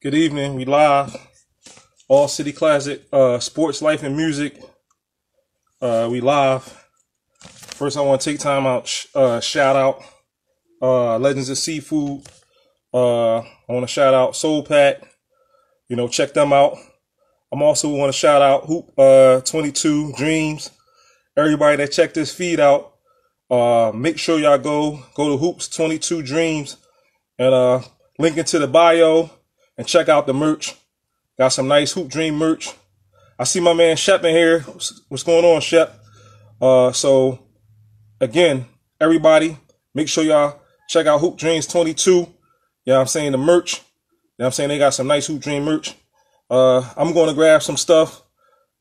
Good evening. We live. All City Classic, uh, Sports, Life, and Music. Uh, we live. First, I want to take time out, sh- uh, shout out, uh, Legends of Seafood. Uh, I want to shout out Soul Pack. You know, check them out. I'm also want to shout out Hoop, uh, 22 Dreams. Everybody that check this feed out, uh, make sure y'all go, go to Hoops 22 Dreams and, uh, link into the bio and check out the merch. Got some nice Hoop Dream merch. I see my man Shep in here. What's, going on, Shep? Uh, so again, everybody, make sure y'all check out Hoop Dreams 22. You know what I'm saying? The merch. You know what I'm saying? They got some nice Hoop Dream merch. Uh, I'm going to grab some stuff.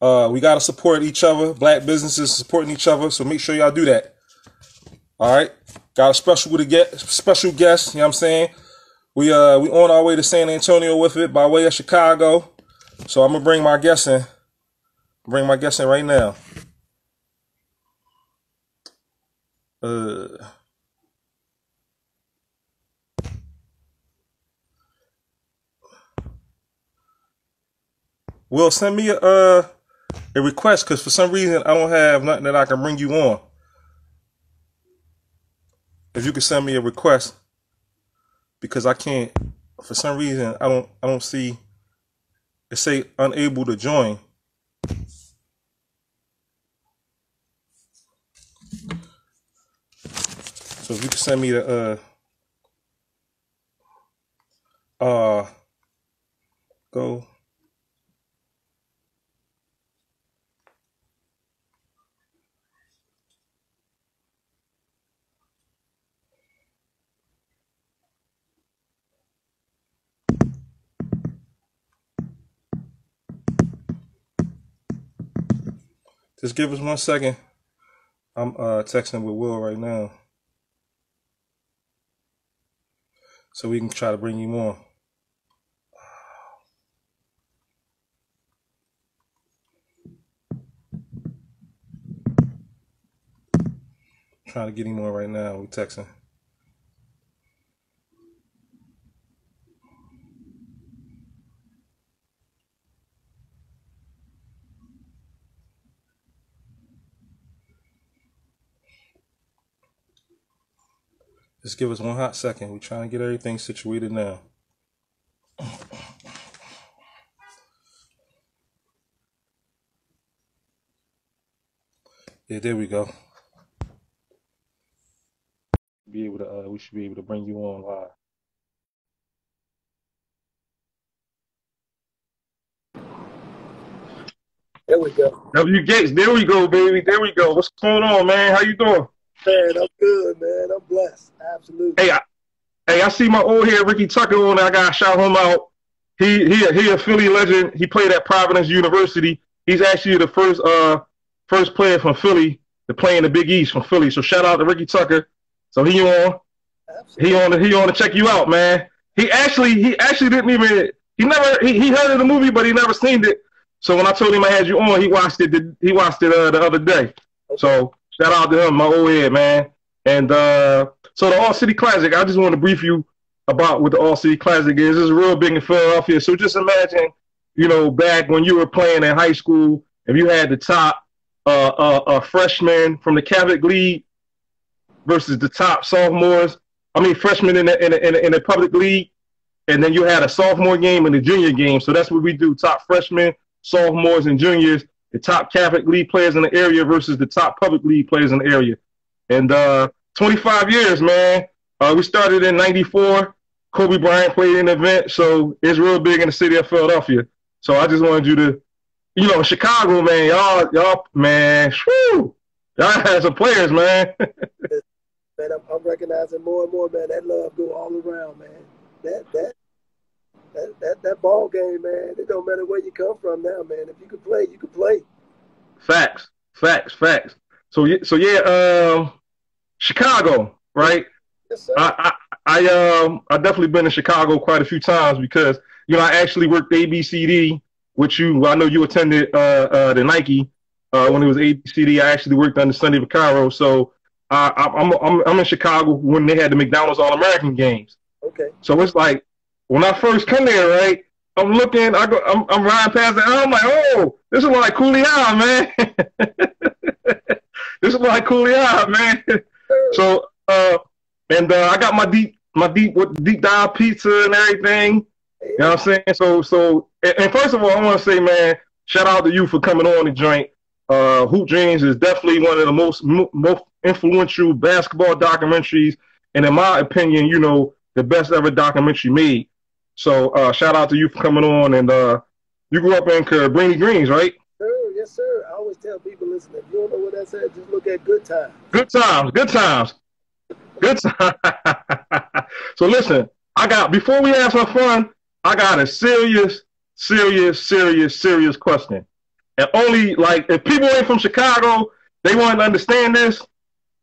Uh, we got to support each other. Black businesses supporting each other. So make sure y'all do that. All right. Got a special to get special guest. You know what I'm saying? We uh we on our way to San Antonio with it by way of Chicago. So I'm gonna bring my guest in. Bring my guest in right now. Uh Will send me a uh a request because for some reason I don't have nothing that I can bring you on. If you could send me a request because I can't for some reason I don't I don't see it say unable to join. So if you could send me the uh uh go just give us one second. I'm uh texting with Will right now. So we can try to bring you on. Trying to get him on right now. We're texting. Just give us one hot second. We're trying to get everything situated now. Yeah, there we go. Be able to uh we should be able to bring you on live. There we go. W Gates, there we go, baby. There we go. What's going on, man? How you doing? Man, I'm good, man. I'm blessed. Absolutely. Hey, I, hey, I see my old head Ricky Tucker on. I gotta shout him out. He he he a Philly legend. He played at Providence University. He's actually the first uh first player from Philly to play in the Big East from Philly. So shout out to Ricky Tucker. So he on Absolutely. he on he on to check you out, man. He actually he actually didn't even he never he, he heard of the movie but he never seen it. So when I told him I had you on, he watched it. He watched it uh, the other day. So shout out to him, my old head, man. And uh, so the All City Classic, I just want to brief you about what the All City Classic is. It's real big in Philadelphia. So just imagine, you know, back when you were playing in high school, if you had the top uh, uh, uh, freshman from the Catholic League versus the top sophomores. I mean, freshmen in the, in the, in the, in the public league, and then you had a sophomore game and a junior game. So that's what we do: top freshmen, sophomores, and juniors. The top Catholic league players in the area versus the top public league players in the area. And uh, 25 years, man. Uh, we started in '94. Kobe Bryant played in the event, so it's real big in the city of Philadelphia. So I just wanted you to, you know, Chicago, man, y'all, y'all, man, whew, y'all had some players, man. Man, I'm, I'm recognizing more and more, man. That love go all around, man. That that that that, that ball game, man. It don't matter where you come from now, man. If you can play, you can play. Facts, facts, facts. So yeah, so yeah, um, Chicago, right? Yes, sir. I, I, I, um, I definitely been in Chicago quite a few times because you know I actually worked ABCD, which you, I know you attended uh, uh, the Nike uh, when it was ABCD. I actually worked under Sonny Vaccaro, so uh, I, I'm, I'm, I'm in Chicago when they had the McDonald's All American games. okay. So it's like when I first come there, right? I'm looking, I go, I'm, I'm riding past it, I'm like, oh, this is like Cooley man. this is like Cooley man. so, uh, and uh, I got my deep, my deep, deep dive pizza and everything. You know what I'm saying? So, so, and, and first of all, I want to say, man, shout out to you for coming on the joint. Uh, Hoop Dreams is definitely one of the most most influential basketball documentaries, and in my opinion, you know, the best ever documentary made. So, uh, shout out to you for coming on, and uh, you grew up in Cabrini Greens, right? Sir, yes, sir. I always tell people, listen, if you don't know what that said, just look at good times. Good times, good times, good times. so, listen, I got before we have some fun, I got a serious, serious, serious, serious question. And only like if people ain't from Chicago, they wouldn't understand this.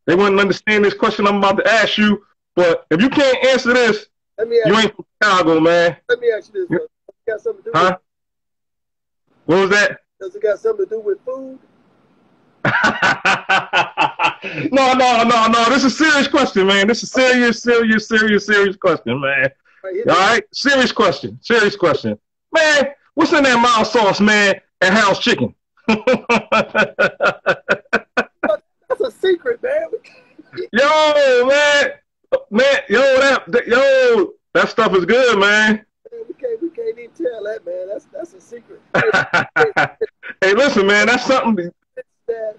They wouldn't understand this question I'm about to ask you. But if you can't answer this, you ain't from Chicago, man. Let me ask you this. It got something to do huh? with What was that? Does it got something to do with food? no, no, no, no. This is a serious question, man. This is a serious, serious, serious, serious question, man. All right, serious question, serious question, man. What's in that mild sauce, man? And house chicken. That's a secret, man. yo, man, man, yo, that, yo, that stuff is good, man. We can't, we can't even tell that, man. That's that's a secret. hey, listen, man, that's something that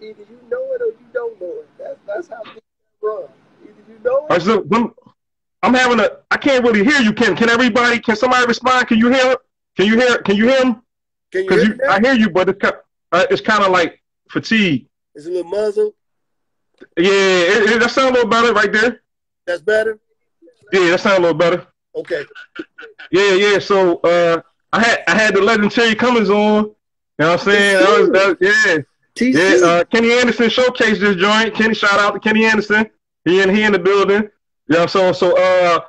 either you know it or you don't know it. That's that's how things run. Either you know it. So, I'm having a. I can't really hear you. Can Can everybody? Can somebody respond? Can you hear? Can you hear? Can you hear him? Can you hear? You, I hear you, but it's uh, it's kind of like fatigue. It's a little muzzled. Yeah, it, it, that sounds a little better right there. That's better. Yeah, that sounds a little better. Okay. Yeah, yeah. So uh, I had I had the legend Terry Cummings on. You know what I'm saying? That was, that yeah. TC. Yeah, uh, Kenny Anderson showcased this joint. Kenny, shout out to Kenny Anderson. He in he in the building. Yeah, so so uh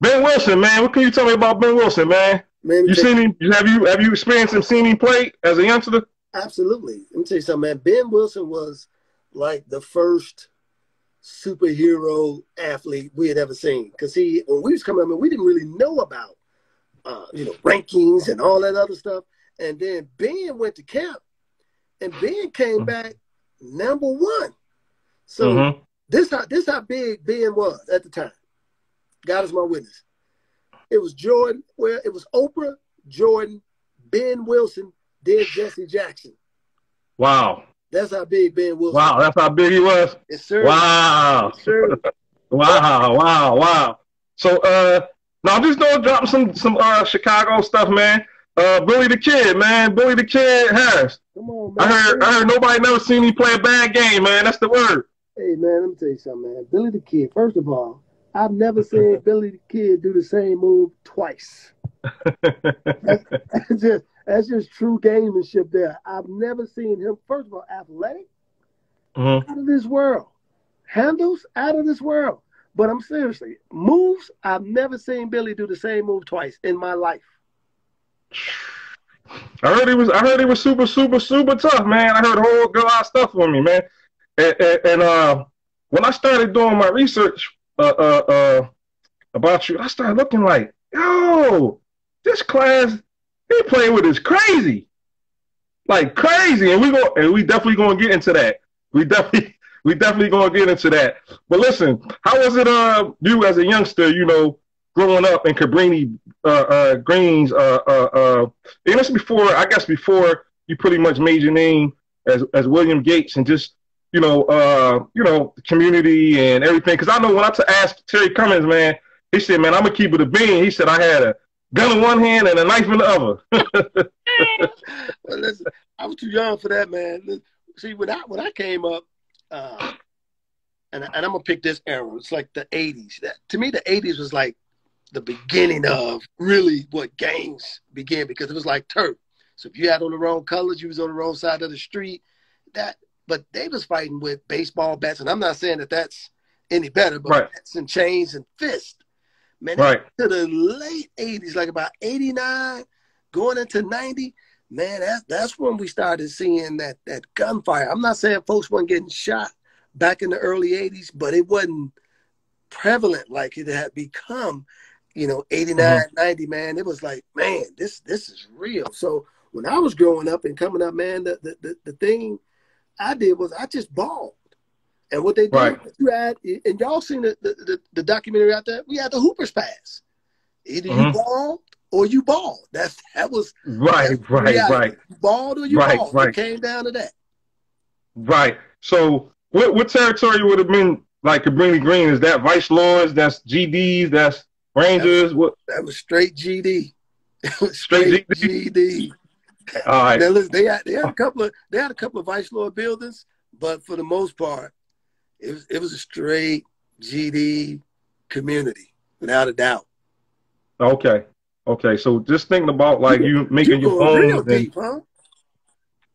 Ben Wilson, man, what can you tell me about Ben Wilson, man? man you seen him? Have you have you experienced him, seen him play as a youngster? Absolutely. Let me tell you something, man. Ben Wilson was like the first superhero athlete we had ever seen. Because he, when we was coming up, we didn't really know about, uh, you know, rankings and all that other stuff. And then Ben went to camp, and Ben came mm-hmm. back number one. So mm-hmm. This how this how big Ben was at the time. God is my witness. It was Jordan. Well, it was Oprah, Jordan, Ben Wilson, then Jesse Jackson. Wow. That's how big Ben Wilson. Wow, that's how big he was. Yes, sir. Wow. Yes, sir. wow, wow, wow. So uh now I'm just gonna drop some some uh Chicago stuff, man. Uh Billy the Kid, man. Billy the Kid Harris. Come on, man. I heard I heard nobody never seen me play a bad game, man. That's the word. Hey man, let me tell you something, man. Billy the Kid. First of all, I've never seen Billy the Kid do the same move twice. That's, that's, just that's just true gamemanship there. I've never seen him. First of all, athletic, mm-hmm. out of this world, handles out of this world. But I'm seriously moves. I've never seen Billy do the same move twice in my life. I heard he was. I heard he was super, super, super tough, man. I heard a whole lot of stuff on me, man. And, and, and uh, when I started doing my research uh, uh, uh, about you, I started looking like, yo, this class he playing with is crazy, like crazy, and we go and we definitely gonna get into that. We definitely we definitely gonna get into that. But listen, how was it uh you as a youngster, you know, growing up in Cabrini uh, uh, Greens, uh, uh, uh, and this before I guess before you pretty much made your name as as William Gates and just you know, uh, you know, the community and everything. Because I know when I t- asked Terry Cummings, man, he said, "Man, I'm gonna keep it a bean." He said, "I had a gun in one hand and a knife in the other." well, listen, I was too young for that, man. See, when I when I came up, uh, and and I'm gonna pick this era. It's like the '80s. That, to me, the '80s was like the beginning of really what gangs began because it was like turf. So if you had on the wrong colors, you was on the wrong side of the street. That but they was fighting with baseball bats, and I'm not saying that that's any better, but right. bats and chains and fists. Man, right. to the late '80s, like about '89, going into '90, man, that's that's when we started seeing that that gunfire. I'm not saying folks weren't getting shot back in the early '80s, but it wasn't prevalent like it had become. you know, 89, mm-hmm. 90, man, it was like, man, this this is real. So when I was growing up and coming up, man, the the, the, the thing I did was I just balled. And what they did, right. you had, and y'all seen the, the, the, documentary out there, we had the Hooper's Pass. Either mm-hmm. you balled or you balled. That's that was right, that's right, right. You balled or you right, balled. Right. It came down to that. Right. So what what territory would have been like Cabrini Green? Is that Vice Lords? That's GDs? That's Rangers? That was, what? That was straight GD. straight, straight GD. GD. All right. Now listen, they had they had a couple of they had a couple of Vice Lord buildings, but for the most part, it was it was a straight GD community, without a doubt. Okay. Okay. So just thinking about like you, you making you your own. Real deep, huh?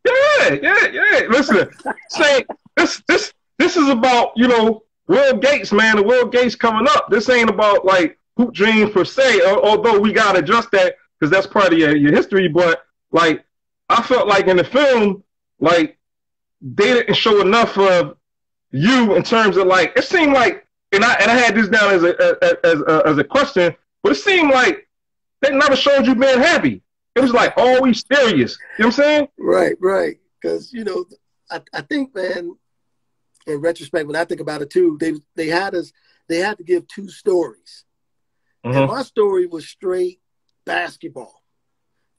Yeah, yeah, yeah. Listen, say this this this is about, you know, Will Gates, man, the Will Gates coming up. This ain't about like hoop dreams per se, although we gotta adjust that because that's part of your, your history, but like I felt like in the film, like they didn't show enough of you in terms of like it seemed like, and I and I had this down as a as a, as a question, but it seemed like they never showed you being happy. It was like always serious. You know what I'm saying? Right, right. Because you know, I, I think, man, in retrospect, when I think about it too, they they had us they had to give two stories, mm-hmm. and my story was straight basketball.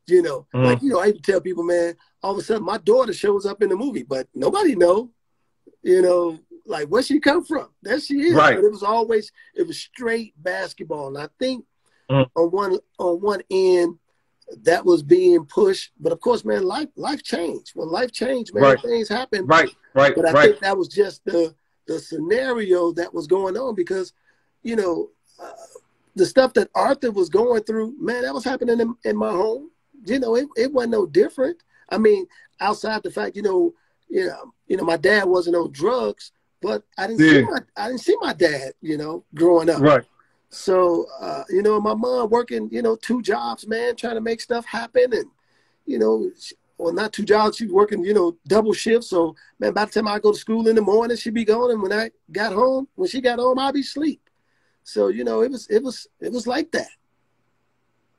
You know, mm-hmm. like you know, I even tell people, man, all of a sudden my daughter shows up in the movie, but nobody know, you know, like where she come from. There she is. Right. But it was always it was straight basketball, and I think mm-hmm. on one on one end that was being pushed. But of course, man, life life changed. When life changed, man, right. things happen. Right, right. But I right. think that was just the the scenario that was going on because, you know, uh, the stuff that Arthur was going through, man, that was happening in, in my home you know, it, it wasn't no different. I mean, outside the fact, you know, you know, you know, my dad wasn't on drugs, but I didn't yeah. see my I didn't see my dad, you know, growing up. Right. So, uh, you know, my mom working, you know, two jobs, man, trying to make stuff happen, and you know, well, not two jobs. She's working, you know, double shifts. So, man, by the time I go to school in the morning, she'd be gone, and when I got home, when she got home, I'd be asleep. So, you know, it was, it was, it was like that.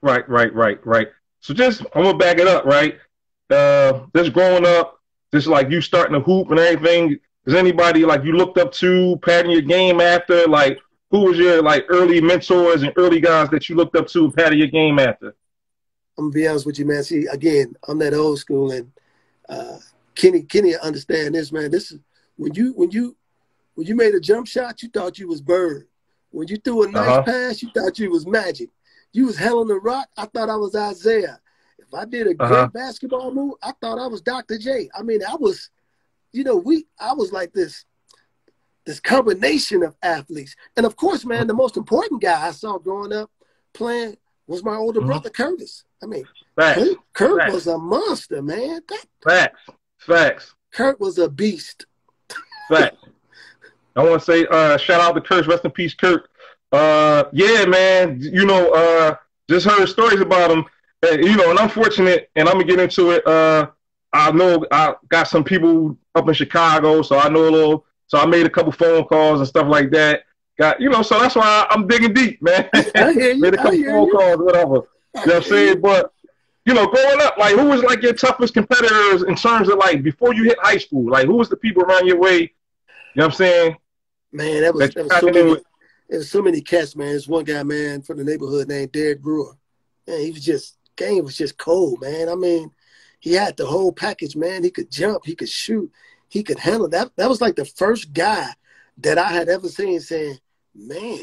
Right, right, right, right. So just I'm gonna back it up, right? Uh, just growing up, just like you starting to hoop and everything. Is anybody like you looked up to, patting your game after? Like, who was your like early mentors and early guys that you looked up to, patting your game after? I'm gonna be honest with you, man. See, again, I'm that old school, and uh, Kenny, Kenny, understand this, man. This is when you when you when you made a jump shot, you thought you was Bird. When you threw a nice uh-huh. pass, you thought you was Magic. You was Helen the Rock. I thought I was Isiah. If I did a great uh-huh. basketball move, I thought I was Dr. J. I mean, I was, you know, we I was like this, this combination of athletes. And of course, man, the most important guy I saw growing up playing was my older mm-hmm. brother Curtis. I mean, Facts. Kurt, Kurt Facts. was a monster, man. That, Facts. Facts. Kurt was a beast. Facts. I want to say uh, shout out to Kurt. Rest in peace, Kurt. Uh, yeah, man. You know, uh, just heard stories about him. And, you know, and I'm fortunate, and I'm gonna get into it. Uh, I know I got some people up in Chicago, so I know a little. So I made a couple phone calls and stuff like that. Got you know, so that's why I'm digging deep, man. I hear you. made a couple phone you. calls, whatever. You know what I'm saying? But you know, growing up, like who was like your toughest competitors in terms of like before you hit high school? Like who was the people around your way? You know what I'm saying? Man, that was, that, that was so many, there's so many cats, man. There's one guy, man, from the neighborhood named Derek Brewer. Man, he was just game was just cold, man. I mean, he had the whole package, man. He could jump, he could shoot, he could handle that. That was like the first guy that I had ever seen saying, "Man,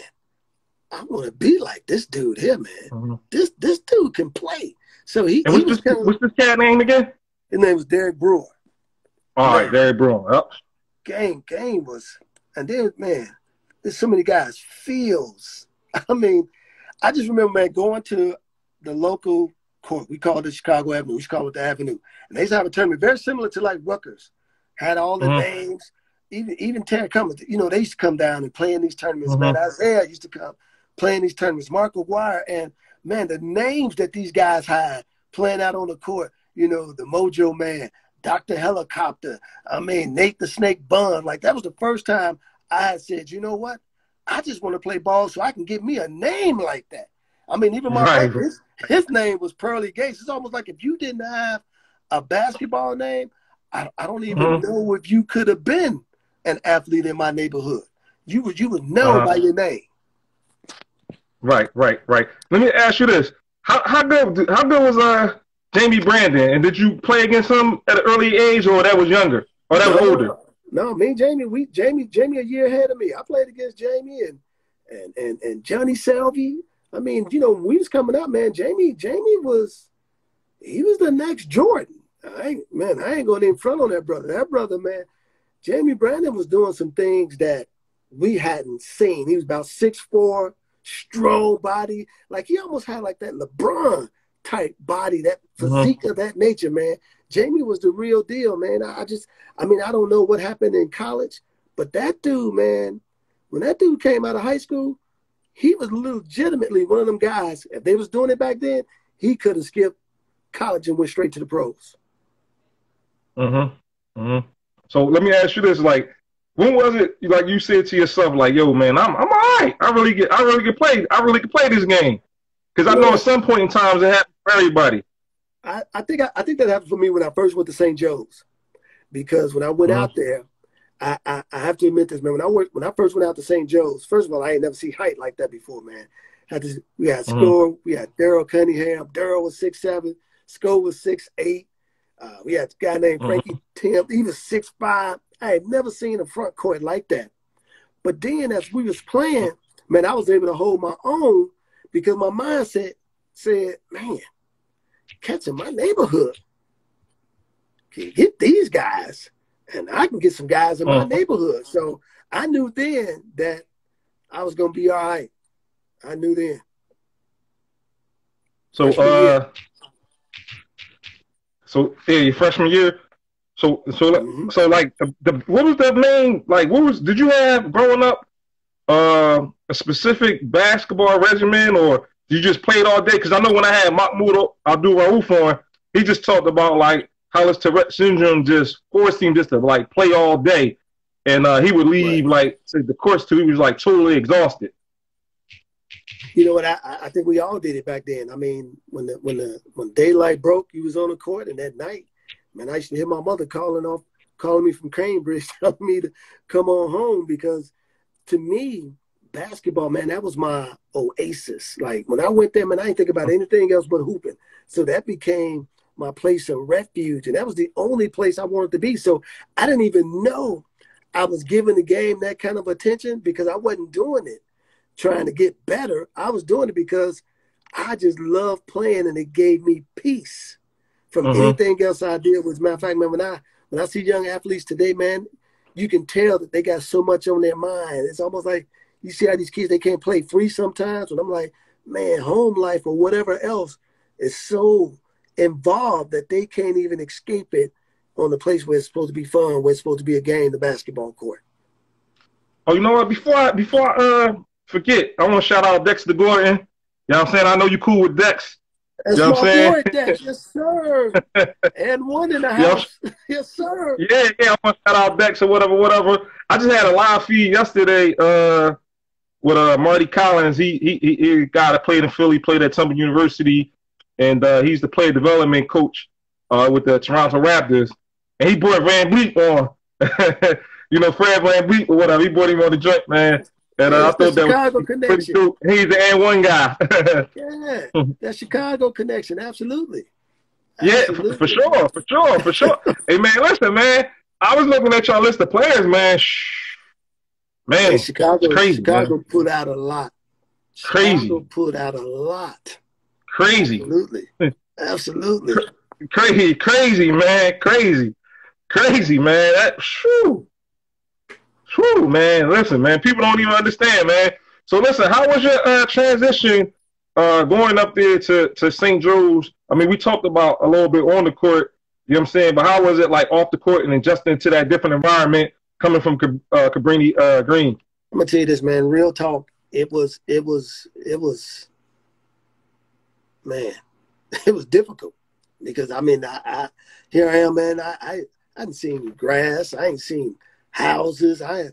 I want to be like this dude here, man. Mm-hmm. This this dude can play." So he, and he was this, what's this cat name again? His name was Derek Brewer. All man, right, Derek Brewer. Yep. Game, game was, and then man, there's so many guys. Fields. I mean, I just remember man going to the local court. We called it Chicago Avenue. We used to call it the Avenue. And they used to have a tournament very similar to like Rucker. Had all the mm-hmm. names. Even even Terry Cummings, you know, they used to come down and play in these tournaments. Mm-hmm. Man, Isiah used to come playing these tournaments. Mark Aguirre and man, the names that these guys had playing out on the court. You know, the Mojo Man, Dr. Helicopter. I mean, Nate the Snake Bun. Like that was the first time I said, you know what? I just want to play ball so I can get me a name like that. I mean, even my right. his, his name was Pearly Gates. It's almost like if you didn't have a basketball name, I, I don't even mm-hmm. know if you could have been an athlete in my neighborhood. You would you would know uh-huh. by your name. Right, right, right. Let me ask you this: How how good how good was uh Jamie Brandon? And did you play against him at an early age, or that was younger, or that was older? No, me and Jamie, we Jamie Jamie a year ahead of me. I played against Jamie and and and and Johnny Salvi. I mean, you know, when we was coming up, man, Jamie Jamie was he was the next Jordan. I ain't man, I ain't going in front on that brother. That brother, man, Jamie Brandon was doing some things that we hadn't seen. He was about six four, strong body. Like he almost had like that LeBron type body, that uh-huh. physique of that nature, man. Jamie was the real deal, man. I just, I mean, I don't know what happened in college, but that dude, man, when that dude came out of high school, he was legitimately one of them guys. If they was doing it back then, he could have skipped college and went straight to the pros. Mm-hmm. Mm-hmm. So let me ask you this: like, when was it like you said to yourself, like, "Yo, man, I'm I'm all right. I really get, I really get played. I really can play this game." Because I know at some point in times it happened for everybody. I, I think I, I, think that happened for me when I first went to St. Joe's, because when I went mm-hmm. out there, I, I, I, have to admit this, man. When I worked, when I first went out to St. Joe's, first of all, I ain't never seen height like that before, man. Had to, we had mm-hmm. score, we had Daryl Cunningham. Daryl was six seven, Sco was six eight. Uh, we had a guy named mm-hmm. Frankie Tim. He was six five. I had never seen a front court like that. But then as we was playing, man, I was able to hold my own because my mindset said, man, cats in my neighborhood can get these guys, and I can get some guys in my uh-huh. neighborhood. So I knew then that I was gonna be all right. I knew then. So uh so yeah, your freshman year. So so mm-hmm. so like the, the, what was the main like what was did you have growing up uh, a specific basketball regimen or you just played all day? Because I know when I had Mahmoud Abdul Rauf on, he just talked about like how his Tourette syndrome just forced him just to like play all day, and uh, he would leave right. like the course too. He was like totally exhausted. You know what? I, I think we all did it back then. I mean, when the when the when daylight broke, he was on the court, and that night, man, I used to hear my mother calling off, calling me from Cambridge, telling me to come on home because, to me, basketball, man, that was my oasis. Like when I went there, man, I didn't think about anything else but hooping. So that became my place of refuge. And that was the only place I wanted to be. So I didn't even know I was giving the game that kind of attention because I wasn't doing it trying to get better. I was doing it because I just loved playing and it gave me peace from uh-huh. anything else I did. Was matter of fact, man, when I when I see young athletes today, man, you can tell that they got so much on their mind. It's almost like you see how these kids they can't play free sometimes. And I'm like, man, home life or whatever else is so involved that they can't even escape it on the place where it's supposed to be fun, where it's supposed to be a game, the basketball court. Oh, you know what? Before I before I uh, forget, I want to shout out Dexter Gordon. You know what I'm saying? I know you cool with Dex. That's you know what I'm saying? Dex. Yes, sir. and one in the house. yes, sir. Yeah, yeah. I want to shout out Dex or whatever, whatever. I just had a live feed yesterday. Uh, with uh, Marty Collins. He he he, he guy that played in Philly, played at Temple University, and uh, he's the player development coach uh, with the Toronto Raptors. And he brought VanVleet on, you know, Fred VanVleet or whatever. He brought him on the joint, man. And uh, I thought that Chicago was connection. pretty cool. He's the and one guy. yeah, that Chicago connection, absolutely. absolutely. Yeah, for, for, sure, for sure, for sure. hey man, listen, man. I was looking at y'all list of players, man. Man, Chicago, crazy, Chicago man. put out a lot. Crazy. Chicago put out a lot. Crazy. Absolutely. Absolutely. Crazy, crazy, man. Crazy. Crazy, man. That shoo. Shoo, man. Listen, man. People don't even understand, man. So listen, how was your uh, transition uh, going up there to, to St. Joe's? I mean, we talked about a little bit on the court, you know what I'm saying? But how was it like off the court and adjusting to that different environment? coming from uh, Cabrini uh, Green? I'm gonna tell you this, man. Real talk. It was, it was, it was, man. It was difficult because I mean, I, I here I am, man. I, I, I hadn't seen grass. I ain't seen houses. I,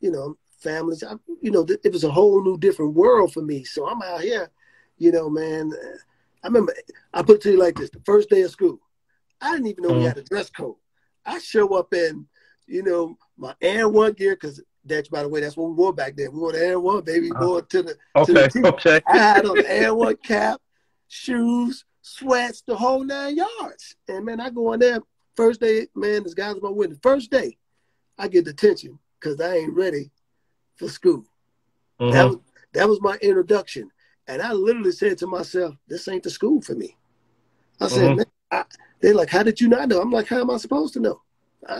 you know, families. I, you know, it was a whole new different world for me. So I'm out here, you know, man. I remember I put it to you like this: the first day of school, I didn't even know mm-hmm. we had a dress code. I show up in, you know, my Air One gear because that's by the way, that's what we wore back then. We wore the Air One, baby. We wore to the okay, to the okay. I had on the Air One cap, shoes, sweats, the whole nine yards. And man, I go in there first day, man. This guy's my witness. First day, I get detention because I ain't ready for school. Mm-hmm. That was that was my introduction, and I literally said to myself, "This ain't the school for me." I said, mm-hmm. I, "They're like, how did you not know?" I'm like, "How am I supposed to know?" I,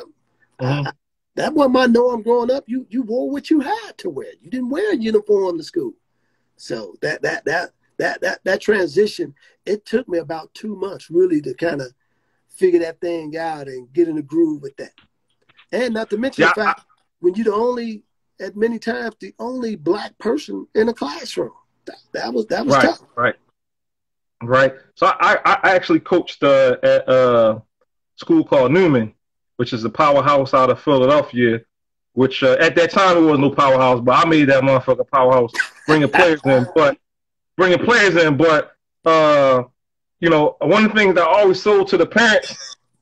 mm-hmm. I, that wasn't my norm growing up. You you wore what you had to wear. You didn't wear a uniform to school. So that that that that that that transition, it took me about two months really to kind of figure that thing out and get in the groove with that. And not to mention yeah, the fact I, when you're the only, at many times, the only black person in a classroom. That, that was that was right, tough. Right. Right. So I, I actually coached uh, at a school called Newman, which is a powerhouse out of Philadelphia. Which uh, at that time it was no powerhouse, but I made that motherfucker powerhouse, bringing players in. But bringing players in, but uh, you know, one of the things I always sold to the parents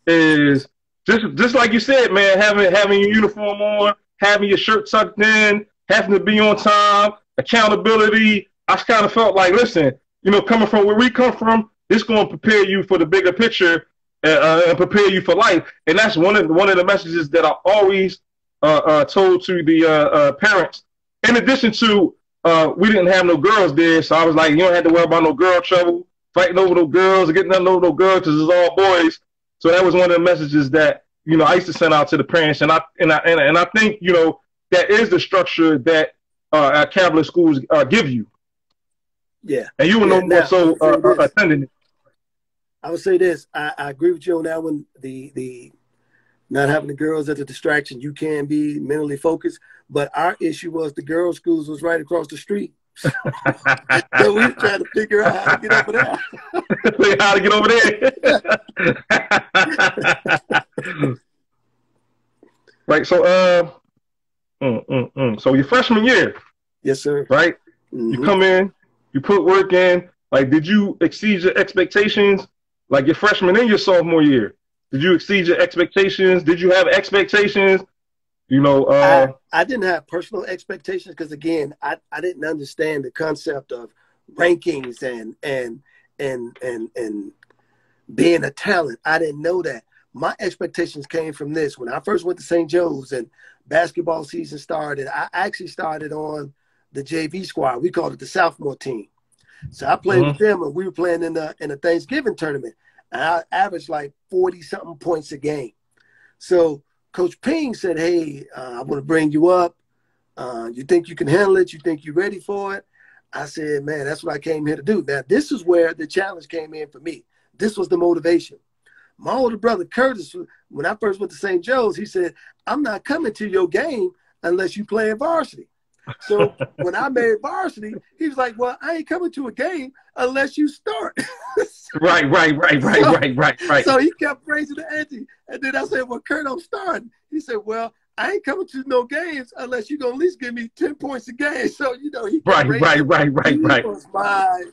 is just just like you said, man, having having your uniform on, having your shirt tucked in, having to be on time, accountability. I just kind of felt like, listen, you know, coming from where we come from, this going to prepare you for the bigger picture uh, uh, and prepare you for life. And that's one of one of the messages that I always uh, uh told to the uh, uh, parents. In addition to, we didn't have no girls there, so I was like, you don't have to worry about no girl trouble, fighting over no girls, or getting nothing over no girls, because it's all boys. So that was one of the messages that you know I used to send out to the parents, and I and I and, and I think you know that is the structure that uh, our Catholic schools uh, give you. Yeah, and you were yeah, know more so uh, uh, attending it. I would say this: I, I, agree with you on that one. The the not having the girls as a distraction, you can be mentally focused. But our issue was the girls' schools was right across the street. so we were trying to figure out how to get over there. how to get over there. right. So, uh, mm, mm, mm. so your freshman year. Yes, sir. Right. Mm-hmm. You come in, you put work in. Like, did you exceed your expectations? Like your freshman and your sophomore year, did you exceed your expectations? Did you have expectations? You know, uh, I, I didn't have personal expectations because again, I, I didn't understand the concept of rankings and and and and and being a talent. I didn't know that. My expectations came from this. When I first went to St. Joe's and basketball season started, I actually started on the JV squad. We called it the sophomore team. So I played mm-hmm. with them, and we were playing in the in a Thanksgiving tournament. And I averaged like forty something points a game. So Coach Ping said, "Hey, uh, I want to bring you up. Uh, you think you can handle it? You think you're ready for it?" I said, "Man, that's what I came here to do." Now, this is where the challenge came in for me. This was the motivation. My older brother Curtis, when I first went to St. Joe's, he said, "I'm not coming to your game unless you play in varsity." So when I made varsity, he was like, "Well, I ain't coming to a game unless you start." right, right, right, right, so, right, right, right. So he kept raising the ante, and then I said, "Well, Kurt, I'm starting." He said, "Well, I ain't coming to no games unless you're gonna at least give me ten points a game." So you know, he right, right, right, right, he right. Was my,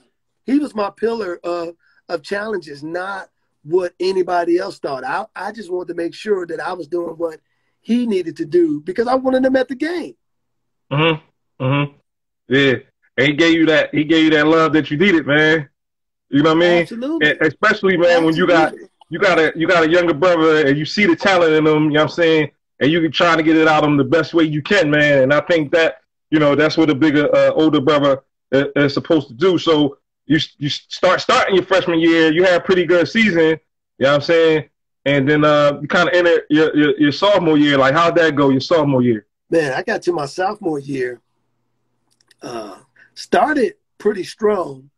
he was my pillar of of challenges, not what anybody else thought. I I just wanted to make sure that I was doing what he needed to do because I wanted him at the game. Mm-hmm. Mm-hmm. Yeah. And he gave you that he gave you that love that you needed, man. You know what I mean? Absolutely. And especially man, Absolutely. when you got you got a you got a younger brother and you see the talent in them, you know what I'm saying? And you can try to get it out of them the best way you can, man. And I think that, you know, that's what a bigger uh, older brother is, uh, is supposed to do. So you you start starting your freshman year, you have a pretty good season, you know what I'm saying? And then uh, you kind of enter your, your, your sophomore year. Like, how'd that go? Your sophomore year? man, I got to my sophomore year, uh, started pretty strong,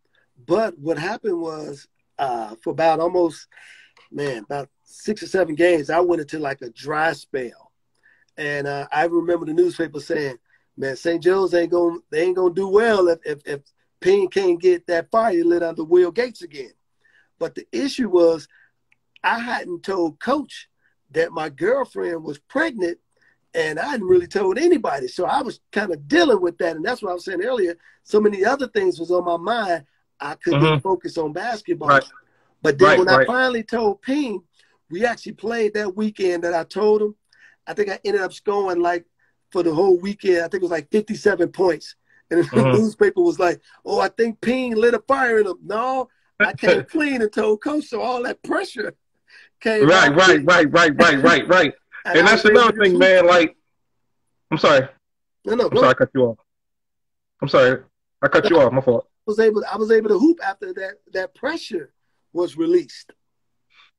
but what happened was uh, for about almost, man, about six or seven games, I went into like a dry spell, and uh, I remember the newspaper saying, "Man, St. Joe's ain't gonna they ain't gonna do well if if, if can't get that fire lit under Will Gates again." But the issue was, I hadn't told Coach that my girlfriend was pregnant and I hadn't really told anybody. So I was kind of dealing with that. And that's what I was saying earlier. So many other things was on my mind. I couldn't mm-hmm. focus on basketball. Right. But then right, when right. I finally told Ping, we actually played that weekend that I told him. I think I ended up scoring like for the whole weekend. I think it was like 57 points. And the mm-hmm. newspaper was like, "Oh, I think Ping lit a fire in him." No, I came clean and told coach. So all that pressure came. Right, right, right, right, right, right, right. and, and that's another thing, man. Like, I'm sorry. No, no. I'm sorry, I cut you off. I'm sorry, I cut you off. My fault. Was able. I was able to hoop after that. That pressure was released.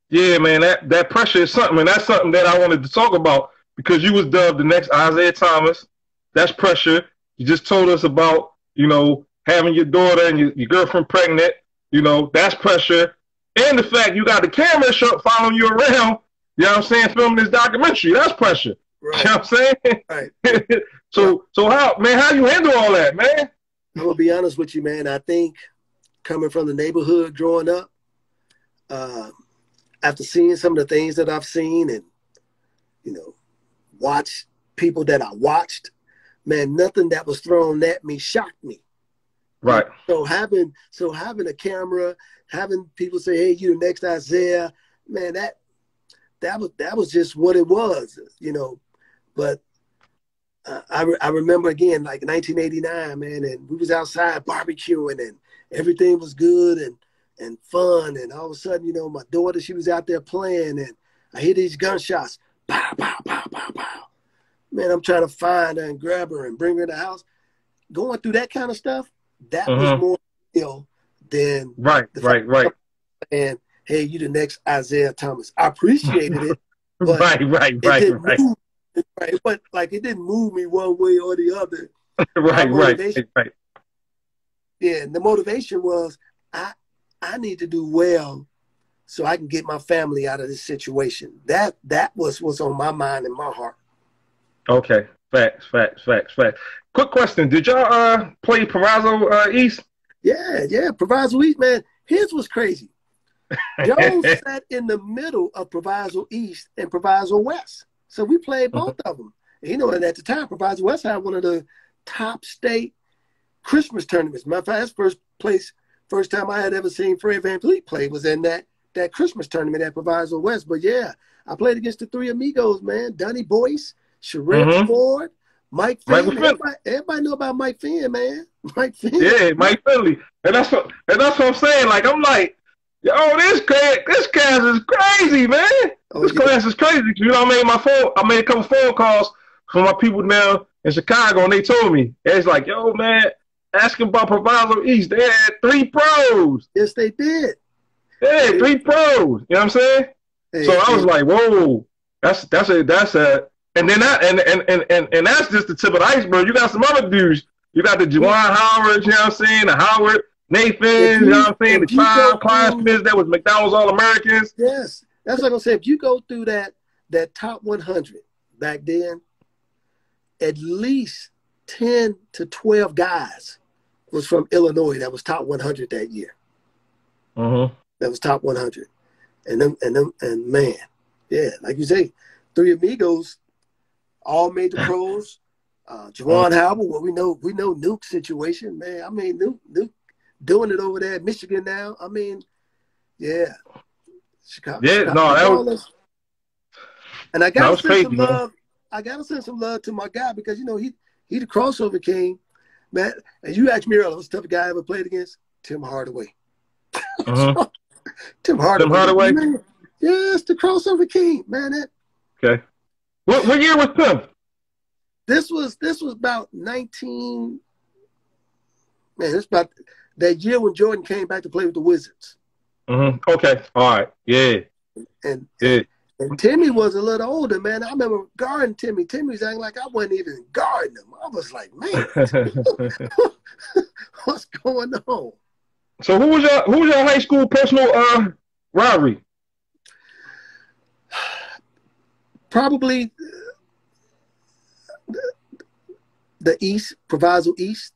Yeah, man. That that pressure is something, and that's something that I wanted to talk about because you was dubbed the next Isiah Thomas. That's pressure. You just told us about, you know, having your daughter and your, your girlfriend pregnant. You know, that's pressure. And the fact you got the camera shot following you around, you know what I'm saying, filming this documentary, that's pressure. Right. You know what I'm saying? Right. so so how man, how you handle all that, man? I'm gonna be honest with you, man. I think coming from the neighborhood growing up, uh, after seeing some of the things that I've seen and you know, watch people that I watched, man, nothing that was thrown at me shocked me. Right. So having so having a camera, having people say, "Hey, you the next Isiah," man, that that was that was just what it was, you know. But uh, I re- I remember again, like 1989, man, and we was outside barbecuing, and everything was good and and fun, and all of a sudden, you know, my daughter she was out there playing, and I hear these gunshots, pow pow pow pow pow. Man, I'm trying to find her and grab her and bring her to the house. Going through that kind of stuff, that uh-huh. was mm-hmm. more real than right, right, right. And hey, you the next Isiah Thomas. I appreciated it. right, right, right, right. Right. But like it didn't move me one way or the other. right, right, right. Yeah, and the motivation was I I need to do well so I can get my family out of this situation. That that was what's on my mind and my heart. Okay. Facts, facts, facts, facts. Quick question: Did y'all uh, play Proviso uh, East? Yeah, yeah, Proviso East, man. His was crazy. Joe sat in the middle of Proviso East and Proviso West, so we played mm-hmm. both of them. And you know, and at the time, Proviso West had one of the top state Christmas tournaments. My first first place, first time I had ever seen Fred Van VanVleet play was in that that Christmas tournament at Proviso West. But yeah, I played against the three amigos, man. Donnie Boyce, Sherrod mm-hmm. Ford, Mike Finn. Everybody, everybody, know about Mike Finn, man. Mike Finn. Yeah, Mike Finley. And that's what and that's what I'm saying. Like I'm like, yo, oh, this class, this class is crazy, man. Oh, this yeah. class is crazy. You know, I made my phone. I made a couple phone calls from my people now in Chicago, and they told me it's like, yo, man, asking about Proviso East. They had three pros. Yes, they did. Yeah, three pros. You know what I'm saying? Hey, so I was like, whoa, that's that's a that's a and then that and and, and, and and that's just the tip of the iceberg. You got some other dudes. You got the Juwan Howard, you know what I'm saying? The Howard, Nathan, you, you, know what I'm saying? The Clive Smith that was McDonald's All Americans. Yes. That's what I'm saying. If you go through that that top 100 back then, at least 10 to 12 guys was from Illinois that was top 100 that year. Uh-huh. That was top 100. And them, and them, and man, yeah, like you say, three amigos all made the pros. Uh, Juwan oh. Howard, well, we know we know Nuke situation, man. I mean, Nuke, Nuke doing it over there in Michigan now. I mean, yeah, Chicago. Yeah, Chicago no, that was. And I gotta send crazy, some man. love. I gotta send some love to my guy because you know he he the crossover king, man. And you asked me earlier, what's the toughest guy I ever played against? Tim Hardaway. Uh-huh. Tim Hardaway. Tim Hardaway. Man, yes, the crossover king, man. That, okay. What what year was Tim? This was this was about nineteen. Man, it's about that year when Jordan came back to play with the Wizards. Mm-hmm. Okay. All right. Yeah. And yeah. And Timmy was a little older, man. I remember guarding Timmy. Timmy was acting like I wasn't even guarding him. I was like, man, what's going on? So who was your who was your high school personal uh rivalry? probably the East, Proviso East.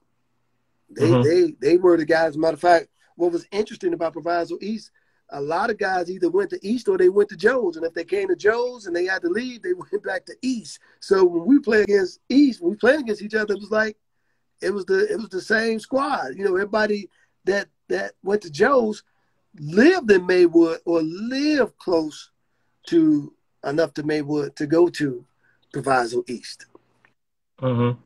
They mm-hmm. they they were the guys. Matter of fact, what was interesting about Proviso East, a lot of guys either went to East or they went to Joe's, and if they came to Joe's and they had to leave, they went back to East. So when we play against East, when we played against each other, it was like it was the it was the same squad. You know, everybody that that went to Joe's lived in Maywood or lived close to enough to Maywood to go to Proviso East. Mm-hmm.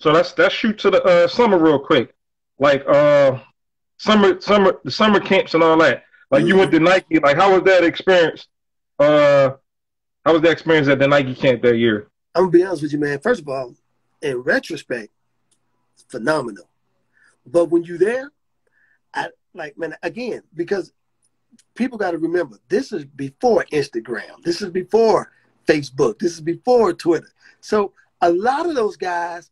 So let's let's shoot to the uh, summer real quick, like uh, summer summer the summer camps and all that. Like mm-hmm. you went to Nike. Like how was that experience? Uh, how was that experience at the Nike camp that year? I'm gonna be honest with you, man. First of all, in retrospect, phenomenal. But when you're there, I like man again because people got to remember this is before Instagram. This is before Facebook. This is before Twitter. So a lot of those guys,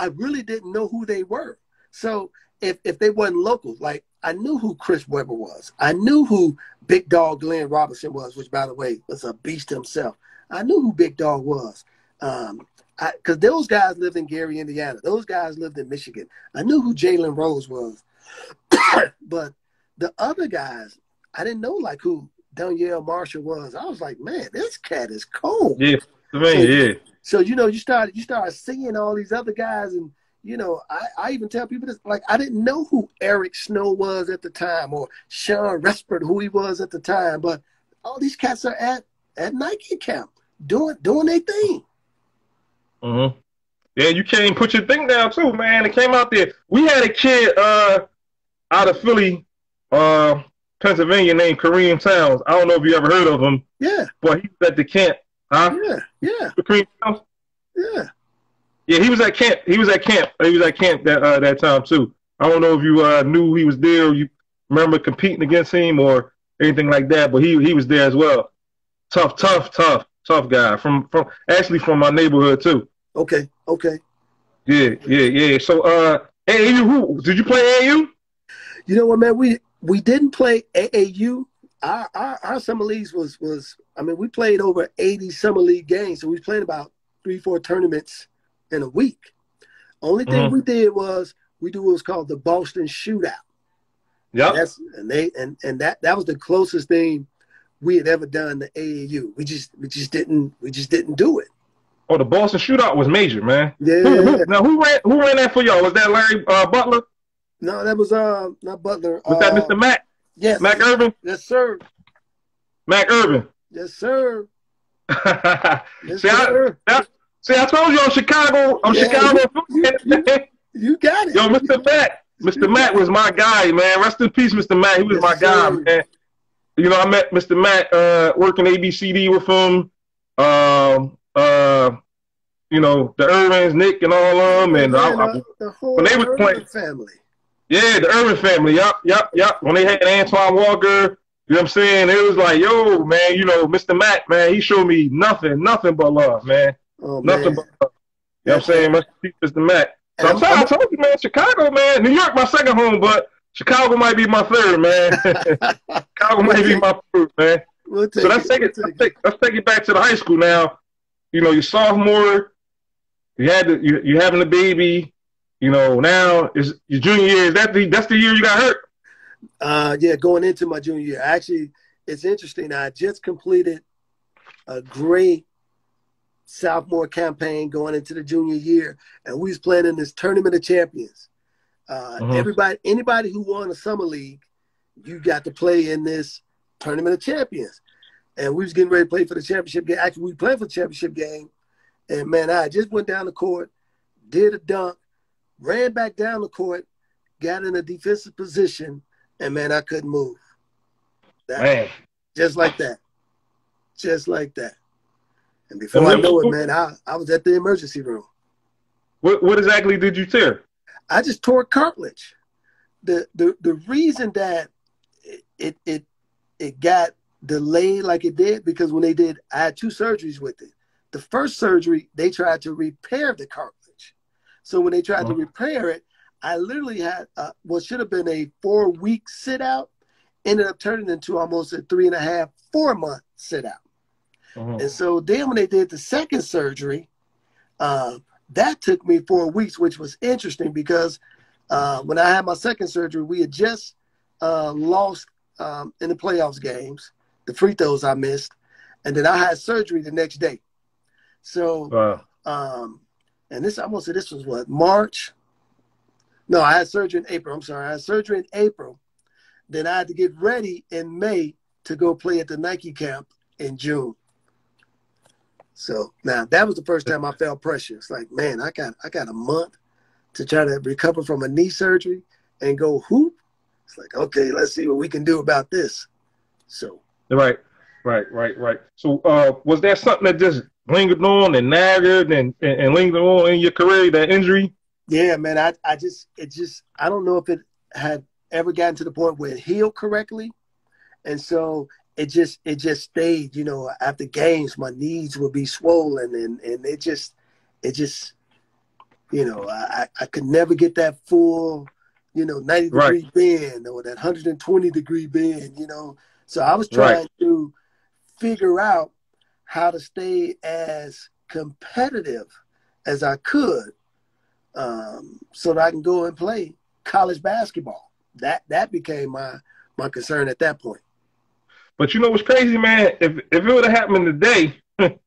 I really didn't know who they were. So if if they wasn't local, like I knew who Chris Webber was. I knew who Big Dog Glenn Robinson was, which by the way was a beast himself. I knew who Big Dog was. Um, because those guys lived in Gary, Indiana. Those guys lived in Michigan. I knew who Jalen Rose was, but the other guys, I didn't know like who Donyell Marshall was. I was like, man, this cat is cold. Yeah, So, yeah. So you know, you start you start seeing all these other guys, and you know, I, I even tell people this like I didn't know who Eric Snow was at the time or Shawn Respert who he was at the time, but all these cats are at at Nike camp doing doing their thing. Mm-hmm. Yeah, you can't put your thing down too, man. It came out there. We had a kid uh, out of Philly, uh, Pennsylvania, named Kareem Townes. I don't know if you ever heard of him. Yeah. But he was at the camp. Huh? Yeah, yeah. Yeah. Yeah, he was at camp. He was at camp. He was at camp that uh, that time too. I don't know if you uh, knew he was there. Or you remember competing against him or anything like that, but he he was there as well. Tough, tough, tough, tough guy from from actually from my neighborhood too. Okay. Okay. Yeah. Yeah. Yeah. So, uh, AAU, who did you play AAU? You know what, man? We we didn't play AAU. Our our, our summer leagues was was. I mean, we played over eighty summer league games, so we played about three four tournaments in a week. Only thing mm-hmm. we did was we do what was called the Boston Shootout. Yeah. And they and and that that was the closest thing we had ever done to AAU. We just we just didn't we just didn't do it. Oh, the Boston shootout was major, man. Yeah. Who, who, now, who ran who ran that for y'all? Was that Larry uh, Butler? No, that was uh not Butler. Was uh, that Mr. Mac? Yes. Mac Irvin? Yes, sir. Mac Irvin. Yes, sir. yes, see, sir. I, see, I told you I'm Chicago. I'm yeah, Chicago. You, you, you, got it. Yo, Mr. Matt. Mr. Matt was my guy, man. Rest in peace, Mr. Matt. He was yes, my guy, sir. man. You know, I met Mr. Matt uh, working ABCD with him. Um, uh, you know, the Irvins, Nick, and all of them, and I, I, the whole when they was playing family. Yeah, the Irvin family. Yep, yep, yep. When they had Antoine Walker, you know what I'm saying? It was like, yo, man, you know, Mr. Mac, man, he showed me nothing, nothing but love, man. Oh, nothing man. but love. You know what I'm saying? Mr. Mac. So I'm sorry, I told you, man, Chicago, man. New York, my second home, but Chicago might be my third, man. Chicago might be my third, man. We'll so let's take it. Let's take, let's take it back to the high school now you know, your sophomore, you had the, you you having a baby, you know, now is your junior year. Is that the that's the year you got hurt? Uh, yeah, going into my junior year. Actually, it's interesting. I just completed a great sophomore campaign going into the junior year, and we was playing in this tournament of champions. Uh, uh-huh. Everybody, anybody who won a summer league, you got to play in this tournament of champions and we was getting ready to play for the championship game. Actually, we played for the championship game, and man, I just went down the court, did a dunk, ran back down the court, got in a defensive position, and man, I couldn't move. That, man, just like that, just like that. And before and I know it, man, I, I was at the emergency room. What what exactly did you tear? I just tore cartilage. The the the reason that it it it, it got delayed like it did because when they did, I had two surgeries with it. The first surgery, they tried to repair the cartilage. So when they tried to uh-huh. repair it, I literally had uh, what should have been a four week sit out, ended up turning into almost a three and a half, four month sit out. Uh-huh. And so then when they did the second surgery, uh, that took me four weeks, which was interesting because uh, when I had my second surgery, we had just uh, lost um, in the playoffs games the free throws I missed, and then I had surgery the next day. So, wow. um, and this I want to say this was what March, No, I had surgery in April. I'm sorry. I had surgery in April. Then I had to get ready in May to go play at the Nike camp in June. So now that was the first time I felt pressure. It's like, man, I got I got a month to try to recover from a knee surgery and go hoop. It's like, okay, let's see what we can do about this. So right, right, right, right. So uh, was there something that just lingered on and nagged and, and, and lingered on in your career, that injury? Yeah, man. I I just it just I don't know if it had ever gotten to the point where it healed correctly. And so it just it just stayed, you know, after games my knees would be swollen and, and it just it just you know, I, I could never get that full, you know, 90 degree right. bend or that 120 degree bend, you know. So I was trying right. to figure out how to stay as competitive as I could um, so that I can go and play college basketball. That that became my my concern at that point. But you know what's crazy, man? If if it would have happened today,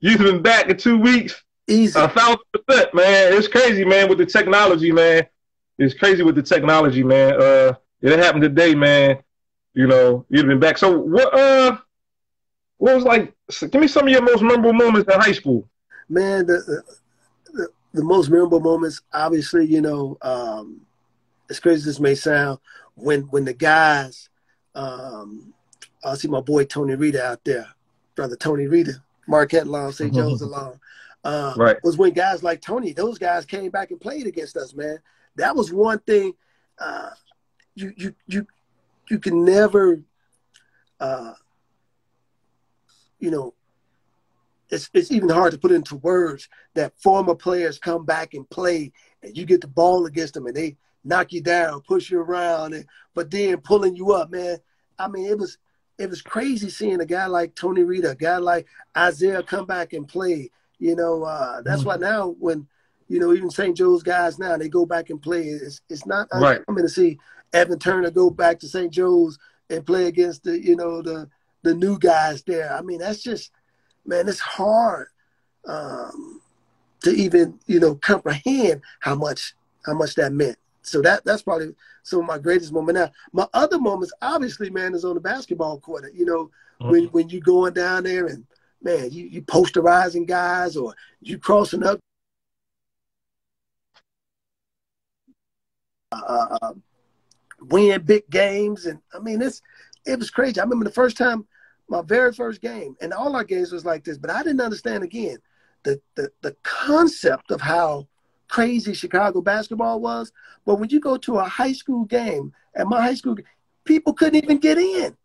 you'd been back in two weeks. Easy. A thousand percent, man. It's crazy, man, with the technology, man. It's crazy with the technology, man. Uh if it happened today, man, you know, you'd have been back. So what uh what was like give me some of your most memorable moments in high school. Man, the the, the most memorable moments, obviously, you know, um, as crazy as this may sound, when when the guys, um, I see my boy Tony Rita out there, brother Tony Rita, Marquette along, St. Mm-hmm. Joe's along, uh, right. was when guys like Tony, those guys came back and played against us, man. That was one thing uh, you you you you can never, uh, you know, it's it's even hard to put into words that former players come back and play, and you get the ball against them, and they knock you down, push you around, and, but then pulling you up, man. I mean, it was it was crazy seeing a guy like Tony Rita, a guy like Isiah come back and play. You know, uh, that's mm-hmm. why now when you know even St. Joe's guys now they go back and play. It's it's not right. I'm going to see Evan Turner go back to St. Joe's and play against the you know the the new guys there. I mean, that's just man, it's hard um, to even you know comprehend how much how much that meant so that that's probably some of my greatest moment. Now, my other moments, obviously, man, is on the basketball court. You know, mm-hmm. when when you going down there and man, you you posterizing guys or you crossing up. Uh, uh, uh, win big games, and I mean, it's it was crazy. I remember the first time, my very first game, and all our games was like this, but I didn't understand again the the the concept of how crazy Chicago basketball was. But when you go to a high school game, at my high school, people couldn't even get in.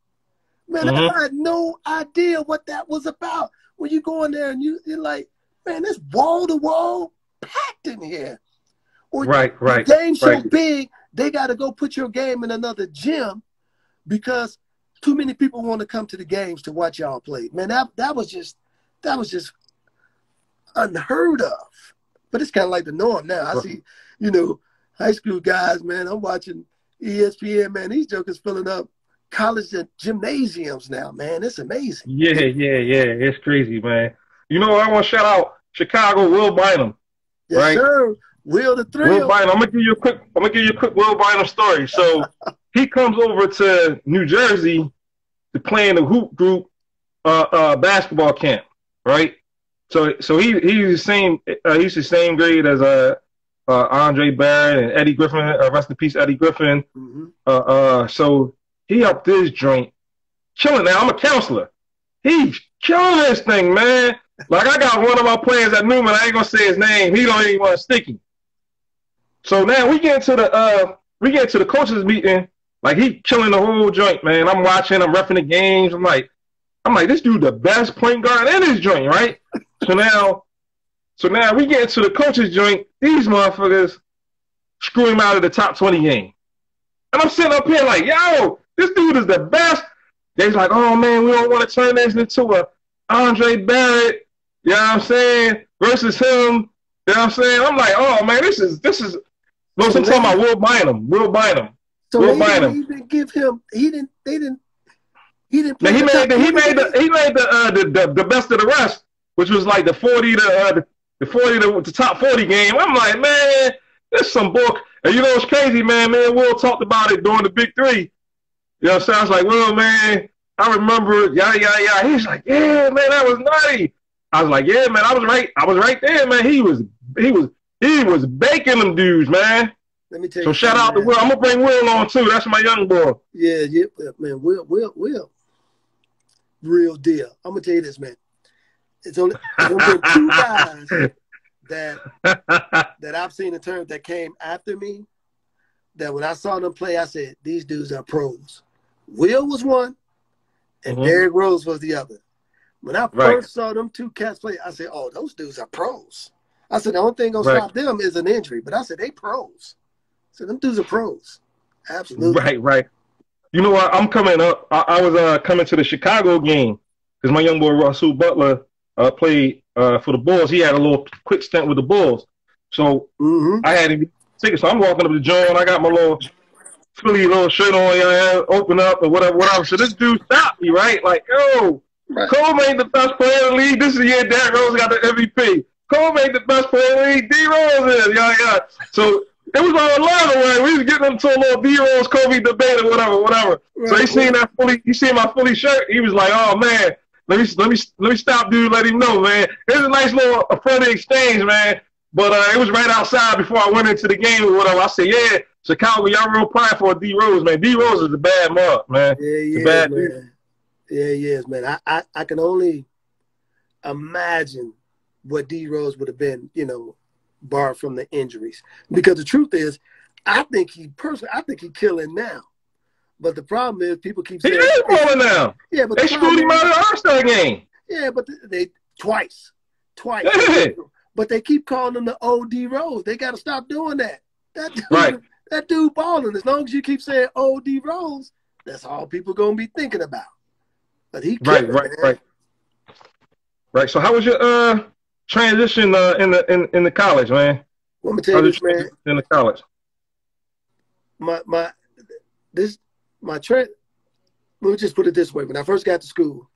Man, mm-hmm. I had no idea what that was about. When you go in there and you, you're like, man, it's wall to wall packed in here. Or right, right. The game's right. so big, they got to go put your game in another gym because too many people want to come to the games to watch y'all play. Man, that that was just that was just unheard of. But it's kind of like the norm now. I see, you know, high school guys, man. I'm watching ESPN, man. These jokers filling up college gymnasiums now, man. It's amazing. Yeah, yeah, yeah. It's crazy, man. You know, I want to shout out Chicago, Will Bynum. Yes, right? sir. Will the thrill. Will Bynum. I'm gonna give you a quick. I'm gonna give you a quick Will Bynum story. So he comes over to New Jersey to play in the hoop group uh, uh, basketball camp, right? So so he he's the same uh, he's the same grade as uh, uh Andre Barrett and Eddie Griffin. Uh, rest in peace, Eddie Griffin. Mm-hmm. Uh, uh, so he up this joint, killing. Now I'm a counselor. He's killing this thing, man. Like I got one of my players at Newman. I ain't gonna say his name. He don't even want to stick him. So now we get into the uh we get to the coaches meeting. Like he killing the whole joint, man. I'm watching. I'm refing the games. I'm like, I'm like, this dude the best point guard in his joint, right? So now, so now we get into the coaches joint. These motherfuckers screw him out of the top twenty game, and I'm sitting up here like, yo, this dude is the best. They's like, oh man, we don't want to turn this into a Andre Barrett. You know what I'm saying? Versus him. You know what I'm saying? I'm like, oh man, this is this is. No, I'm talking about Will Bynum. Will Bynum. So Bynum. He didn't give him. He didn't. They didn't. He didn't. Now, he made the, he made the he made the, uh, the, the the best of the rest which was like the 40 to uh, the 40 to the top 40 game. I'm like, man, this some book. And you know what's crazy, man? Man, Will talked about it during the big three. You know, sounds like, well, man, I remember, yada yada yada. He's like, yeah, man, that was nutty. I was like, yeah, man, I was right. I was right there, man. He was, he was, he was baking them dudes, man. Let me tell So you. shout out to Will. I'm gonna bring Will on too. That's my young boy. Yeah, yeah, man. Will, Will, Will. Real deal. I'm gonna tell you this, man. It's only, it's only two guys that that I've seen in terms that came after me. That when I saw them play, I said these dudes are pros. Will was one, and Mhm. Derrick Rose was the other. When I first Right. saw them two cats play, I said, "Oh, those dudes are pros." I said the only thing gonna Right. stop them is an injury, but I said they pros. So them dudes are pros. Absolutely. Right, right. You know what? I'm coming up. I, I was uh, coming to the Chicago game because my young boy Rasual Butler uh, played uh, for the Bulls. He had a little quick stint with the Bulls, so hmm I had him tickets. So I'm walking up to John. I got my little Philly little shirt on, yeah, open up or whatever, whatever. So this dude stopped me, right? Like, yo, Right. Cole made the best player in the league. This is the year Derrick Rose got the MVP. Cole made the best player in the league. D Rose is, yeah, yeah. So it was on line away. We was getting into a little D Rose Kobe debate or whatever, whatever. So he Right. seen that Philly. He seen my Philly shirt. He was like, "Oh man, let me let me let me stop, dude. Let him know, man. It was a nice little a friendly exchange, man. But uh, it was right outside before I went into the game or whatever. I said, "Yeah, Chicago, y'all real pride for D Rose, man. D Rose is a bad mug, man. Yeah, yeah, bad man. Yeah, yes, man. I, I, I can only imagine what D Rose would have been, you know, barred from the injuries. Because the truth is, I think he personally, I think he killing now. But the problem is, people keep He saying, is balling now. yeah, but They the screwed him out of the All Star game. yeah, but they twice, twice. Yeah. But they keep calling him the OD Rose. They got to stop doing that. That dude, Right. that dude balling. As long as you keep saying OD Rose, that's all people gonna be thinking about. But he Right, right, man. right, right. So how was your uh transition uh, in the in in the college, man? Let me tell you this, man. in the college? My my this my trend. Let me just put it this way: when I first got to school,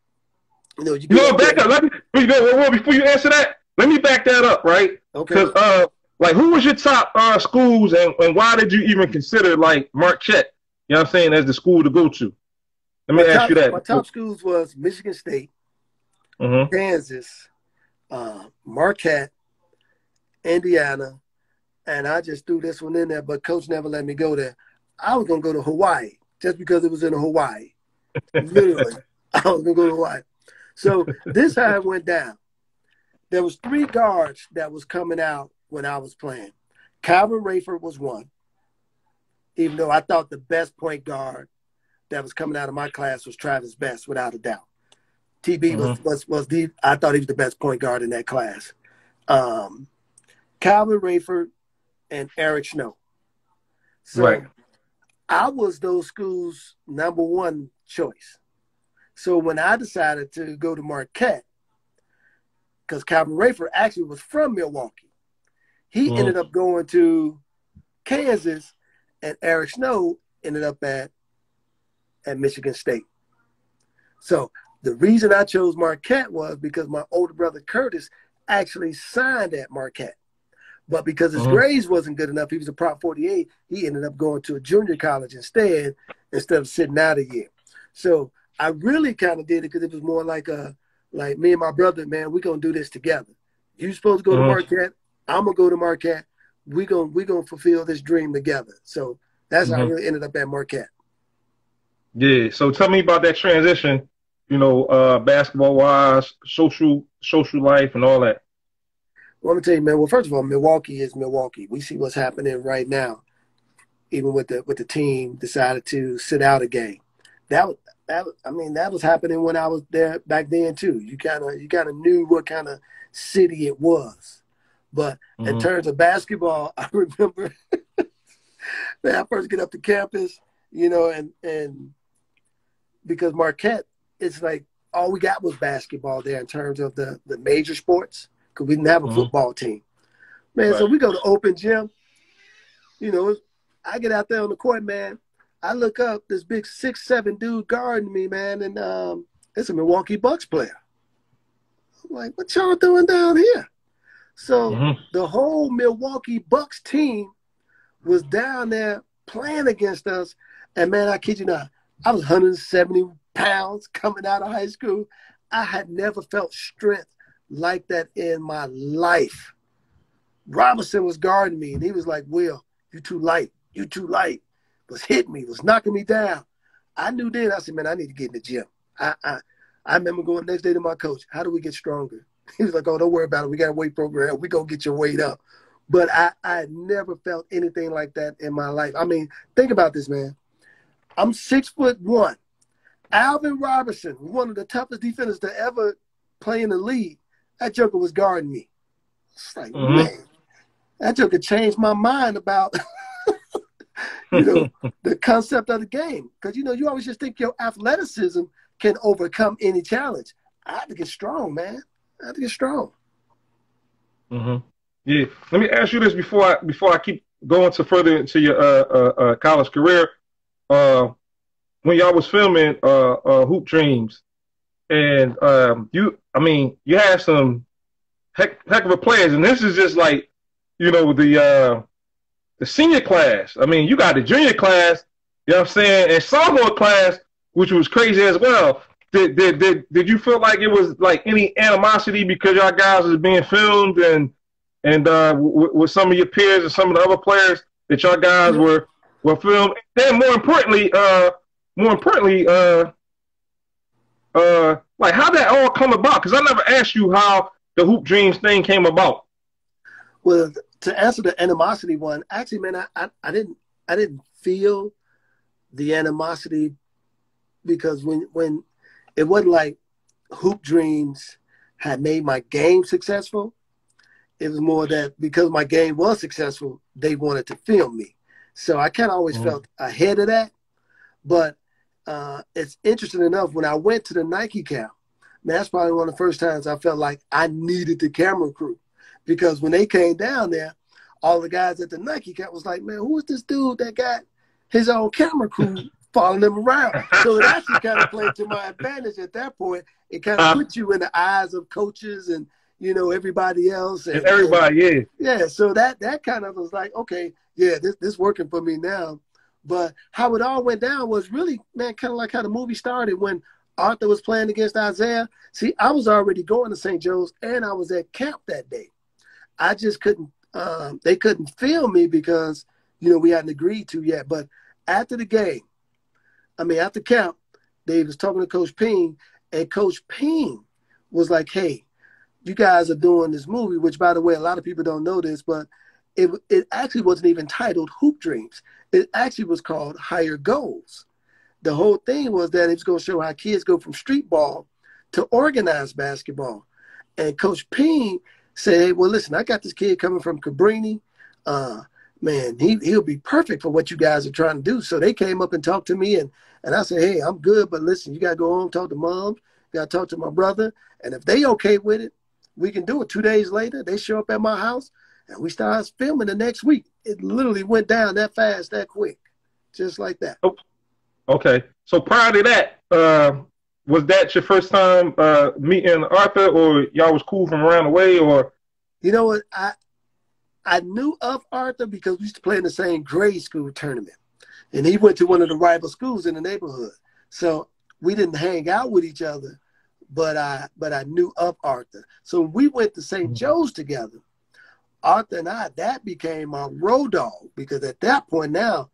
you know, you You know, back up. Let me, you know, well, well, before you answer that, let me back that up, right? Okay. Because, uh, like, who was your top uh, schools, and, and why did you even consider like Marquette? You know what I'm saying, as the school to go to? Let me my ask top, you that. My top schools was Michigan State, hmm Kansas, uh, Marquette, Indiana, and I just threw this one in there, but coach never let me go there. I was gonna go to Hawaii just because it was in Hawaii. Literally, I was gonna go to Hawaii. So this how it went down. There was three guards that was coming out when I was playing. Calvin Rayford was one, even though I thought the best point guard that was coming out of my class was Travis Best, without a doubt. TB was, was was the I thought he was the best point guard in that class. Um, Calvin Rayford and Eric Snow. So Right. I was those schools' number one choice. So when I decided to go to Marquette, because Calvin Rayford actually was from Milwaukee, he Mhm. ended up going to Kansas, and Eric Snow ended up at at Michigan State. So the reason I chose Marquette was because my older brother Curtis actually signed at Marquette. But because his Mhm. grades wasn't good enough, he was a Prop 48, he ended up going to a junior college instead, instead of sitting out a year. So I really kind of did it because it was more like a like me and my brother, man, we're gonna do this together. You supposed to go to Marquette, I'm gonna go to Marquette. We're gonna we gonna fulfill this dream together. So that's how I Mhm. really ended up at Marquette. Yeah. So tell me about that transition. You know, uh, basketball wise, social social life, and all that. Well, let me tell you, man. Well, first of all, Milwaukee is Milwaukee. We see what's happening right now. Even with the with the team decided to sit out a game. That was that. I mean, that was happening when I was there back then too. You kind of you kind of knew what kind of city it was. But in Mhm. terms of basketball, I remember when I first get up to campus, you know, and and because Marquette, it's like all we got was basketball there in terms of the the major sports because we didn't have a Mhm. football team. Man, so we go to open gym. You know, I get out there on the court, man. I look up this big six seven dude guarding me, man, and um, it's a Milwaukee Bucks player. I'm like, what y'all doing down here? So Mhm. the whole Milwaukee Bucks team was down there playing against us. And man, I kid you not, I was 170 pounds coming out of high school. I had never felt strength like that in my life. Robertson was guarding me, and he was like, Will, you too light. You too light. Was hitting me, was knocking me down. I knew then, I said, man, I need to get in the gym. I, I, I remember going next day to my coach, how do we get stronger? He was like, oh, don't worry about it. We got a weight program. We going to get your weight up. But I, I never felt anything like that in my life. I mean, think about this, man. I'm six foot one. Alvin Robertson, one of the toughest defenders to ever play in the league, that joker was guarding me. It's like, mm-hmm. man, that joker changed my mind about you know the concept of the game. Because you know, you always just think your athleticism can overcome any challenge. I have to get strong, man. I have to get strong. Mm-hmm. Yeah. Let me ask you this before I before I keep going to further into your uh, uh, uh, college career. Uh, when y'all was filming uh, uh, Hoop Dreams, and um, you, I mean, you have some heck heck of a players, and this is just like, you know, the the senior class. I mean, you got the junior class, you know what I'm saying, and sophomore class, which was crazy as well. Did, did, did, did you feel like it was like any animosity because y'all guys was being filmed and and uh, with some of your peers and some of the other players that y'all guys were were filmed. Then more importantly, uh, more importantly, uh, uh, like how that all come about? Because I never asked you how the Hoop Dreams thing came about. Well, to answer the animosity one, actually, man, I, I, I didn't I didn't feel the animosity because when when it wasn't like Hoop Dreams had made my game successful it was more that because my game was successful, they wanted to film me. So I kind of always mm felt ahead of that. But uh, it's interesting enough when I went to the Nike camp, man, that's probably one of the first times I felt like I needed the camera crew because when they came down there, all the guys at the Nike camp was like, man, who is this dude that got his own camera crew following him around? So it actually kind of played to my advantage at that point. It kind of uh, put you in the eyes of coaches and you know, everybody else. And, and everybody, and, yeah. Yeah. So that that kind of was like, okay, yeah, this this working for me now. But how it all went down was really, man, kind of like how the movie started when Arthur was playing against Isiah. See, I was already going to St. Joe's and I was at camp that day. I just couldn't, um, they couldn't film me because, you know, we hadn't agreed to yet. But after the game, I mean, after camp, they was talking to Coach Ping, and Coach Ping was like, hey, you guys are doing this movie, which by the way, a lot of people don't know this, but it it actually wasn't even titled Hoop Dreams. It actually was called Higher Goals. The whole thing was that it's going to show how kids go from street ball to organized basketball. And Coach Ping said, "Well, listen, I got this kid coming from Cabrini. Uh, man, he he'll be perfect for what you guys are trying to do." So they came up and talked to me, and and I said, "Hey, I'm good, but listen, you got to go home, talk to mom, you got to talk to my brother, and if they okay with it, we can do it. Two days later, they show up at my house and we start filming the next week. It literally went down that fast, that quick, just like that. Oh, okay. So prior to that, uh, was that your first time uh, meeting Arthur, or y'all was cool from around the way, or? You know what? I I knew of Arthur because we used to play in the same grade school tournament, and he went to one of the rival schools in the neighborhood. So we didn't hang out with each other, but I but I knew of Arthur. So we went to saint mm-hmm. Joe's together. Arthur and I, that became our road dog because at that point now,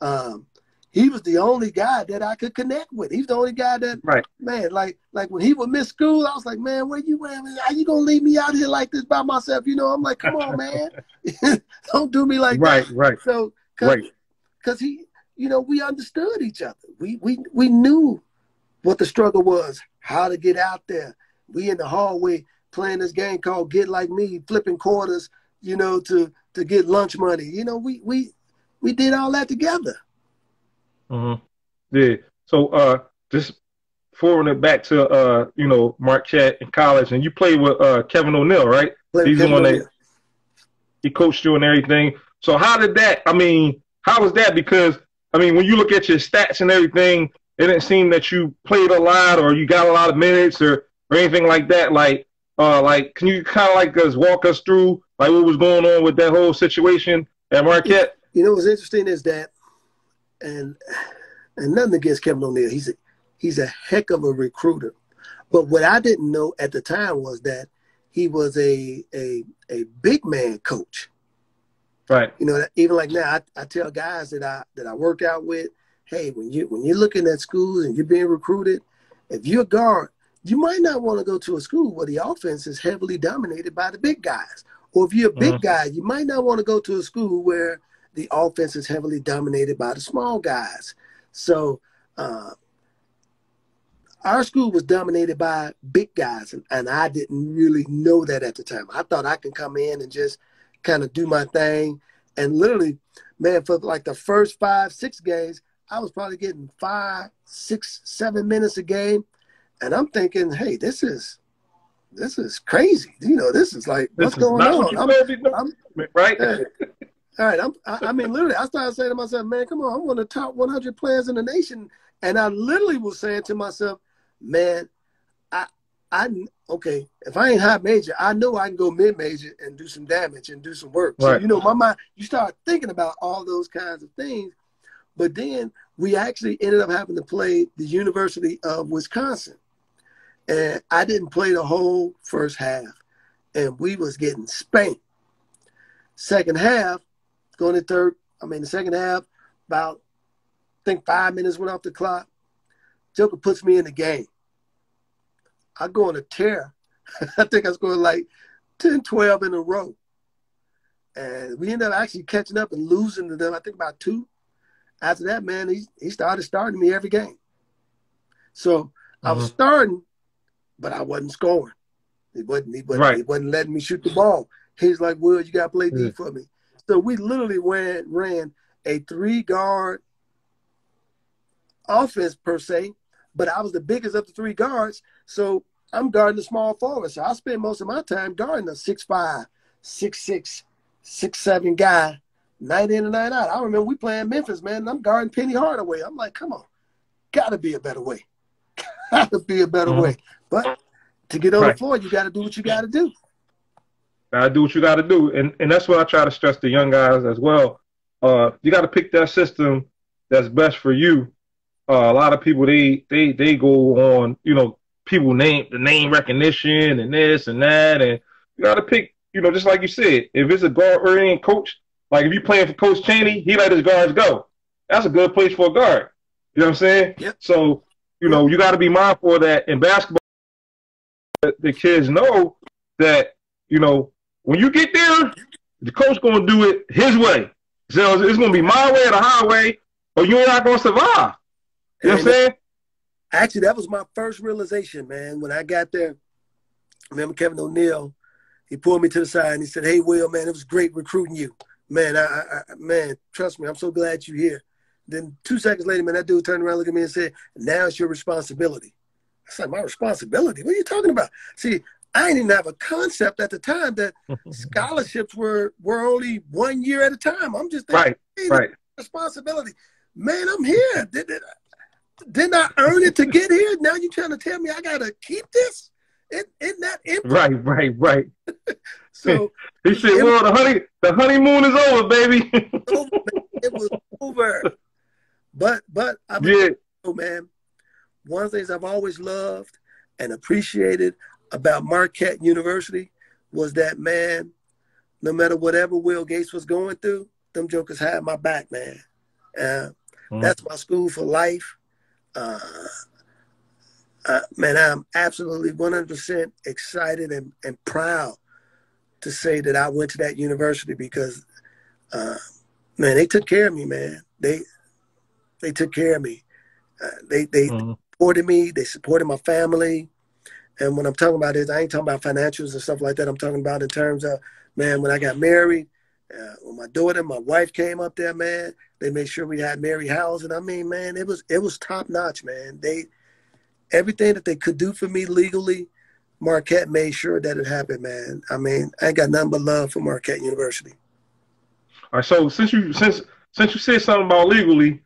um, he was the only guy that I could connect with. He's the only guy that, right. man, like like when he would miss school, I was like, man, where you at? Are you gonna leave me out here like this by myself? You know, I'm like, come on, man, don't do me like right, that. Right, right. So, cause, right. Cause he, you know, we understood each other. We we we knew what the struggle was, how to get out there. We in the hallway playing this game called Get Like Me, flipping quarters, you know, to to get lunch money. You know, we we we did all that together. Mm-hmm. Yeah. So uh just forwarding it back to uh, you know, Marquette in college and you played with uh Kevin O'Neill, right? He's the one that he coached you and everything. So how did that I mean, how was that? Because I mean, when you look at your stats and everything, it didn't seem that you played a lot or you got a lot of minutes or, or anything like that. Like, uh, like, can you kind of like us walk us through like what was going on with that whole situation at Marquette? You know what's interesting is that, and and nothing against Kevin O'Neill. He's a he's a heck of a recruiter. But what I didn't know at the time was that he was a a a big man coach. Right. You know, even like now, I, I tell guys that I that I work out with, hey, when you when you're looking at schools and you're being recruited, if you're a guard, you might not want to go to a school where the offense is heavily dominated by the big guys. Or if you're a big mm-hmm. guy, you might not want to go to a school where the offense is heavily dominated by the small guys. So uh, our school was dominated by big guys, and, and I didn't really know that at the time. I thought I could come in and just kind of do my thing. And literally, man, for like the first five, six games, I was probably getting five, six, seven minutes a game. And I'm thinking, hey, this is this is crazy. You know, this is like this what's is going on? I'm, I'm, right? Hey, all right. I'm, I, I, mean, literally, I started saying to myself, man, come on, I'm one of the top 100 players in the nation. And I literally was saying to myself, man, I, I, okay, if I ain't high major, I know I can go mid major and do some damage and do some work. Right. So, you know, my mind, you start thinking about all those kinds of things. But then we actually ended up having to play the University of Wisconsin. And I didn't play the whole first half. And we was getting spanked. Second half, going to third, I mean the second half, about I think five minutes went off the clock. Joker puts me in the game. I go on a tear. I think I scored like 10, 12 in a row. And we ended up actually catching up and losing to them, I think about two. After that, man, he, he started starting me every game. So mm-hmm. I was mm-hmm. starting, but I wasn't scoring. He wasn't, he wasn't, right. he wasn't letting me shoot the ball. He's like, Will, you got to play D for me. So we literally ran, ran a three guard offense per se, but I was the biggest of the three guards. So I'm guarding the small forward. So I spend most of my time guarding a six five, six six, six seven guy, night in and night out. I remember we playing Memphis, man, and I'm guarding Penny Hardaway. I'm like, come on, gotta be a better way. gotta be a better mm-hmm. way. But to get on right. the floor, you gotta do what you gotta do. Gotta do what you gotta do. And and that's what I try to stress to young guys as well. Uh, you gotta pick that system that's best for you. Uh, a lot of people they they they go on, you know, people name the name recognition and this and that, and you got to pick. You know, just like you said, if it's a guard oriented coach, like if you're playing for Coach Chaney, he let his guards go. That's a good place for a guard. You know what I'm saying? Yep. So, you know, you got to be mindful of that in basketball. The kids know that, you know, when you get there, the coach going to do it his way. So it's going to be my way or the highway, or you're not going to survive. You know what I'm saying? Actually, that was my first realization, man. When I got there, I remember Kevin O'Neill. He pulled me to the side and he said, "Hey, Will, man, it was great recruiting you, man. I, I, man, trust me, I'm so glad you're here." Then two seconds later, man, that dude turned around, looked at me, and said, "Now it's your responsibility." I said, "My responsibility? What are you talking about?" See, I didn't even have a concept at the time that scholarships were were only one year at a time. I'm just thinking, right, hey, right. Responsibility, man. I'm here. Did, did, didn't I earn it to get here? Now you're trying to tell me I gotta keep this? Isn't, isn't that empty? Right, right, right. so he said, "Well, the honey, the honeymoon is over, baby." it was over. But, but I yeah. oh man, one of the things I've always loved and appreciated about Marquette University was that man. No matter whatever Will Gates was going through, them jokers had my back, man. Uh, mm-hmm. That's my school for life uh, uh, man, I'm absolutely 100% excited and, and proud to say that I went to that university because, uh, man, they took care of me, man. They they took care of me. Uh, they they mm-hmm. supported me. They supported my family. And when I'm talking about this, I ain't talking about financials and stuff like that. I'm talking about in terms of, man, when I got married, uh, when my daughter, my wife came up there, man, they made sure we had Mary housing. I mean, man, it was it was top notch, man. They everything that they could do for me legally, Marquette made sure that it happened, man. I mean, I ain't got nothing but love for Marquette University. All right, so since you since since you said something about legally,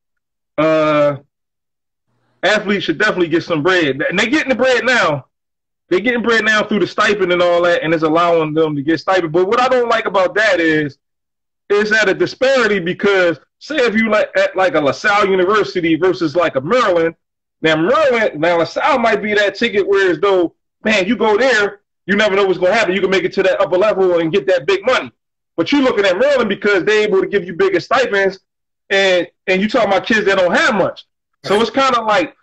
uh, athletes should definitely get some bread, and they getting the bread now. They're getting bread now through the stipend and all that, and it's allowing them to get stipend. But what I don't like about that is it's at a disparity because say if you like at like a LaSalle University versus like a Maryland, now Maryland, now LaSalle might be that ticket whereas though, man, you go there, you never know what's gonna happen. You can make it to that upper level and get that big money. But you're looking at Maryland because they're able to give you bigger stipends and and you talking about kids that don't have much. So it's kind of like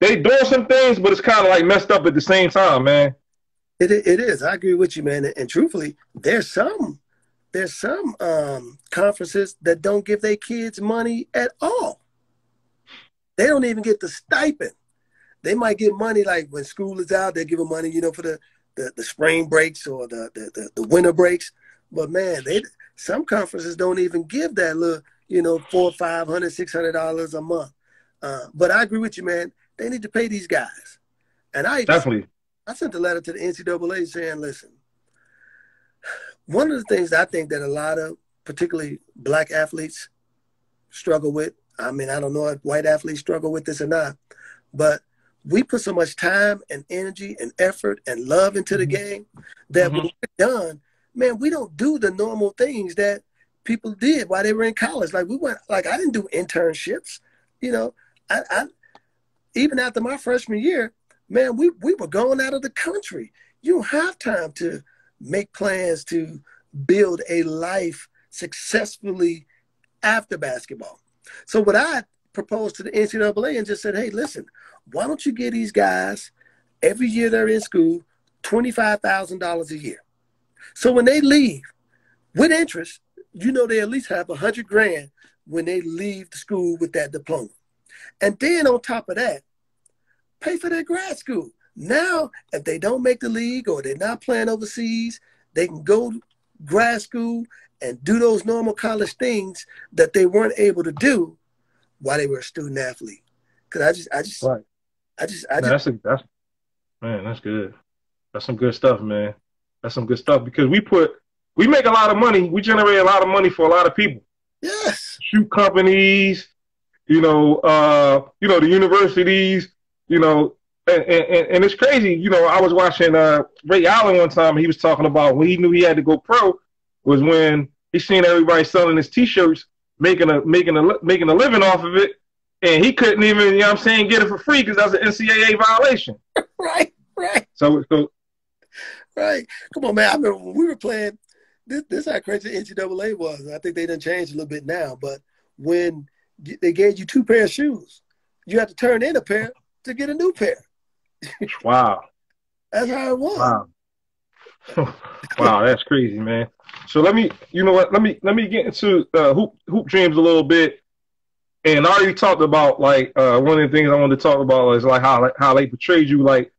they doing some things, but it's kind of like messed up at the same time, man. It it is. I agree with you, man. And truthfully, there's some there's some um, conferences that don't give their kids money at all. They don't even get the stipend. They might get money like when school is out, they give them money, you know, for the, the, the spring breaks or the, the, the, the winter breaks. But man, they some conferences don't even give that little, you know, four, five hundred, six hundred dollars a month. Uh, but I agree with you, man. They need to pay these guys. And I definitely I sent a letter to the NCAA saying, listen, one of the things I think that a lot of particularly black athletes struggle with, I mean, I don't know if white athletes struggle with this or not, but we put so much time and energy and effort and love into the mm-hmm. game that mm-hmm. when we're done, man, we don't do the normal things that people did while they were in college. Like we went, like I didn't do internships, you know. I, I even after my freshman year, man, we we were going out of the country. You don't have time to make plans to build a life successfully after basketball. So what I proposed to the NCAA and just said, hey, listen, why don't you give these guys every year they're in school $25,000 a year? So when they leave with interest, you know they at least have a hundred grand when they leave the school with that diploma. And then on top of that, pay for their grad school. Now, if they don't make the league or they're not playing overseas, they can go to grad school and do those normal college things that they weren't able to do while they were a student athlete. Cause I just, I just, right. I just, I just. That's, a, that's man, that's good. That's some good stuff, man. That's some good stuff because we put, we make a lot of money. We generate a lot of money for a lot of people. Yes. Shoe companies, you know, uh, you know, the universities, you know, and, and, and, it's crazy. You know, I was watching uh, Ray Allen one time. he was talking about when he knew he had to go pro was when he seen everybody selling his T-shirts, making a making a making a living off of it, and he couldn't even, you know, what I'm saying, get it for free because that's an NCAA violation. right, right. So, so, right. Come on, man. I remember when we were playing. This, this how crazy NCAA was. I think they done changed a little bit now, but when they gave you two pair of shoes, you had to turn in a pair to get a new pair. Wow. that's how it was. Wow. wow, that's crazy, man. So let me, you know what? Let me let me get into uh, hoop hoop dreams a little bit. And I already talked about like uh, one of the things I wanted to talk about is like how how they portrayed you. Like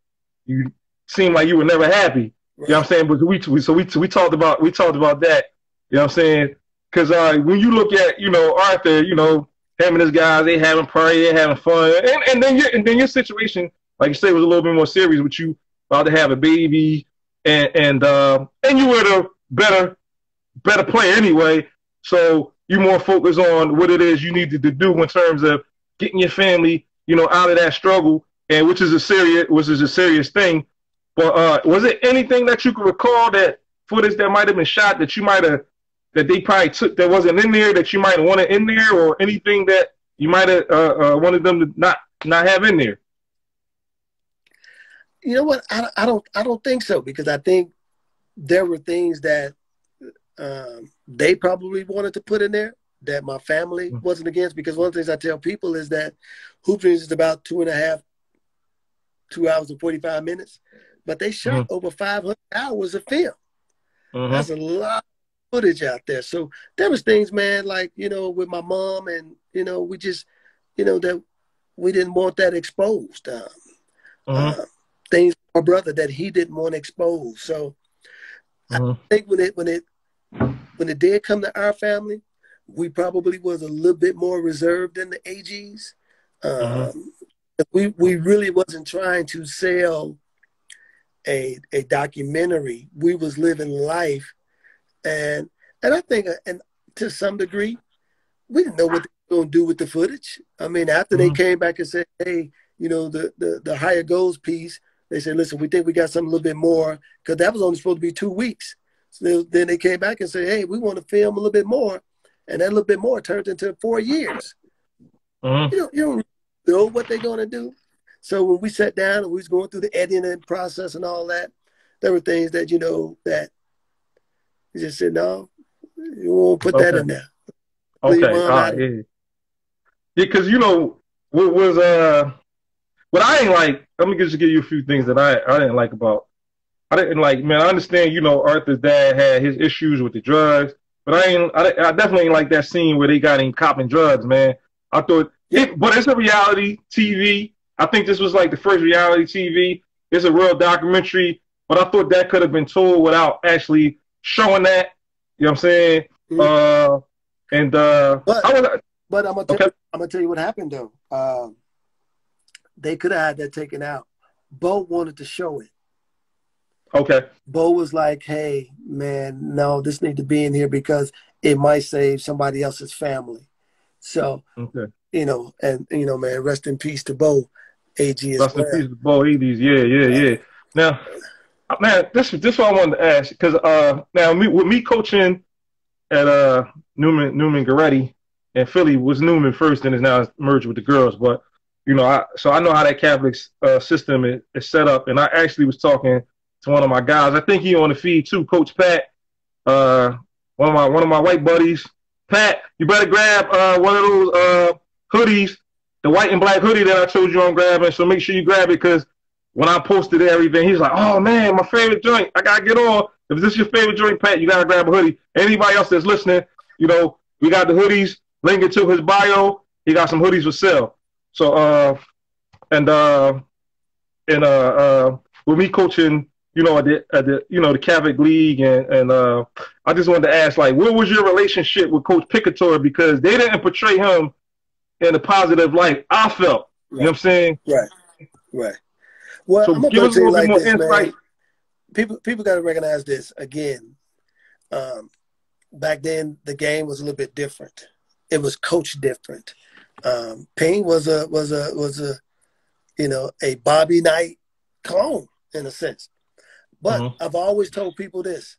you seemed like you were never happy. Right. You know what I'm saying? But we, we so we we talked about we talked about that. You know what I'm saying? Because uh, when you look at you know Arthur, you know him and his guys, they having party, they having fun, and, and then your and then your situation like you say, was a little bit more serious with you about to have a baby, and and uh, and you were the better better player anyway. So you more focused on what it is you needed to do in terms of getting your family, you know, out of that struggle, and which is a serious which is a serious thing. But uh, was it anything that you could recall that footage that might have been shot that you might have that they probably took that wasn't in there that you might have wanted in there, or anything that you might have uh, uh, wanted them to not not have in there? You know what? I, I don't I don't think so because I think there were things that um, they probably wanted to put in there that my family mm-hmm. wasn't against. Because one of the things I tell people is that Hoop Dreams is about two and a half, two hours and forty five minutes, but they shot mm-hmm. over five hundred hours of film. Mm-hmm. That's a lot of footage out there. So there was things, man, like you know, with my mom, and you know, we just, you know, that we didn't want that exposed. Um, uh, things my brother that he didn't want exposed. So uh-huh. I think when it when it when it did come to our family, we probably was a little bit more reserved than the Agees. Uh-huh. Um, we we really wasn't trying to sell a a documentary. We was living life, and and I think uh, and to some degree, we didn't know what they were gonna do with the footage. I mean, after uh-huh. they came back and said, "Hey, you know, the the the higher goals piece," They said, listen, we think we got something a little bit more because that was only supposed to be two weeks. So they, then they came back and said, hey, we want to film a little bit more. and that little bit more turned into four years. Mhm. You don't, you don't know what they're going to do. So when we sat down and we was going through the editing process and all that, there were things that you know that you just said no, you won't put that in there. Okay, right, yeah, yeah. Because you know what was uh what I ain't like. Let me just give you a few things that I I didn't like about. I didn't like, man. I understand, you know, Arthur's dad had his issues with the drugs, but I ain't. I, I definitely ain't like that scene where they got him copping drugs, man. I thought, it, but it's a reality TV. I think this was like the first reality TV. It's a real documentary, but I thought that could have been told without actually showing that. You know what I'm saying? Mhm. Uh, and uh, But- I was But I'm gonna tell Okay. you, I'm gonna tell you what happened though. Um, they could have had that taken out. Bo wanted to show it. okay. Bo was like, "Hey, man, no, this need to be in here because it might save somebody else's family." So Okay. you know, and you know, man, rest in peace to Bo, AG as Rest in peace, Bo Agee's. Yeah, yeah, yeah. Now, uh, man, this this what I wanted to ask because uh, now me, with me coaching at uh Neumann Neumann Goretti in Philly was Neumann first, and is now merged with the girls. But you know, I so I know how that Catholic uh, system is, is set up, and I actually was talking to one of my guys. I think he on the feed too, Coach Pat. Uh, one of my one of my white buddies, Pat. You better grab uh one of those uh hoodies the white and black hoodie that I told you I'm grabbing. So make sure you grab it because when I posted everything, he's like, "Oh man, my favorite joint. I gotta get on. If this is your favorite joint, Pat, you gotta grab a hoodie. Anybody else that's listening, you know, we got the hoodies. Link it to his bio. He got some hoodies for sale. So uh, and uh, and uh, uh, with me coaching, you know, at the at the you know the Catholic League, and and uh, I just wanted to ask, like, what was your relationship with Coach Pingatore? Because they didn't portray him in a positive light. I felt. You know what I'm saying? Right, right. Well, So I'm give us a little bit like more this, insight. man. People, people got to recognize this again. Um, back then, the game was a little bit different. It was coached different. Um, Ping was a was a was a you know a Bobby Knight clone in a sense. But Mhm. I've always told people this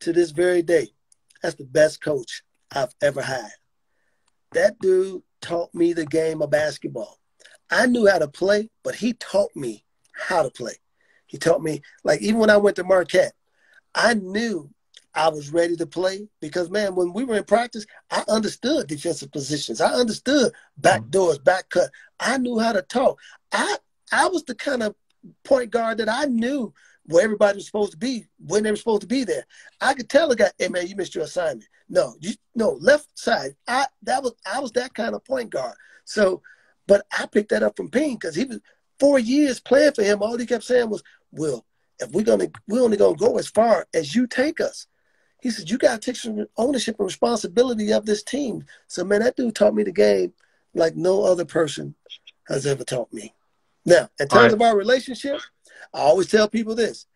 to this very day. That's the best coach I've ever had. That dude taught me the game of basketball. I knew how to play, but he taught me how to play. He taught me, like, even when I went to Marquette, I knew I was ready to play because, man, when we were in practice, I understood defensive positions. I understood back Mhm. doors, back cut. I knew how to talk. I I was the kind of point guard that I knew where everybody was supposed to be when they were supposed to be there. I could tell a guy, "Hey man, you missed your assignment." No, you no left side. I that was I was that kind of point guard. So, but I picked that up from Ping because he was four years playing for him. All he kept saying was, "Will, if we're gonna we're only gonna go as far as you take us." He said, "You gotta take some ownership and responsibility of this team." So, man, that dude taught me the game like no other person has ever taught me. Now, in terms right. of our relationship, I always tell people this,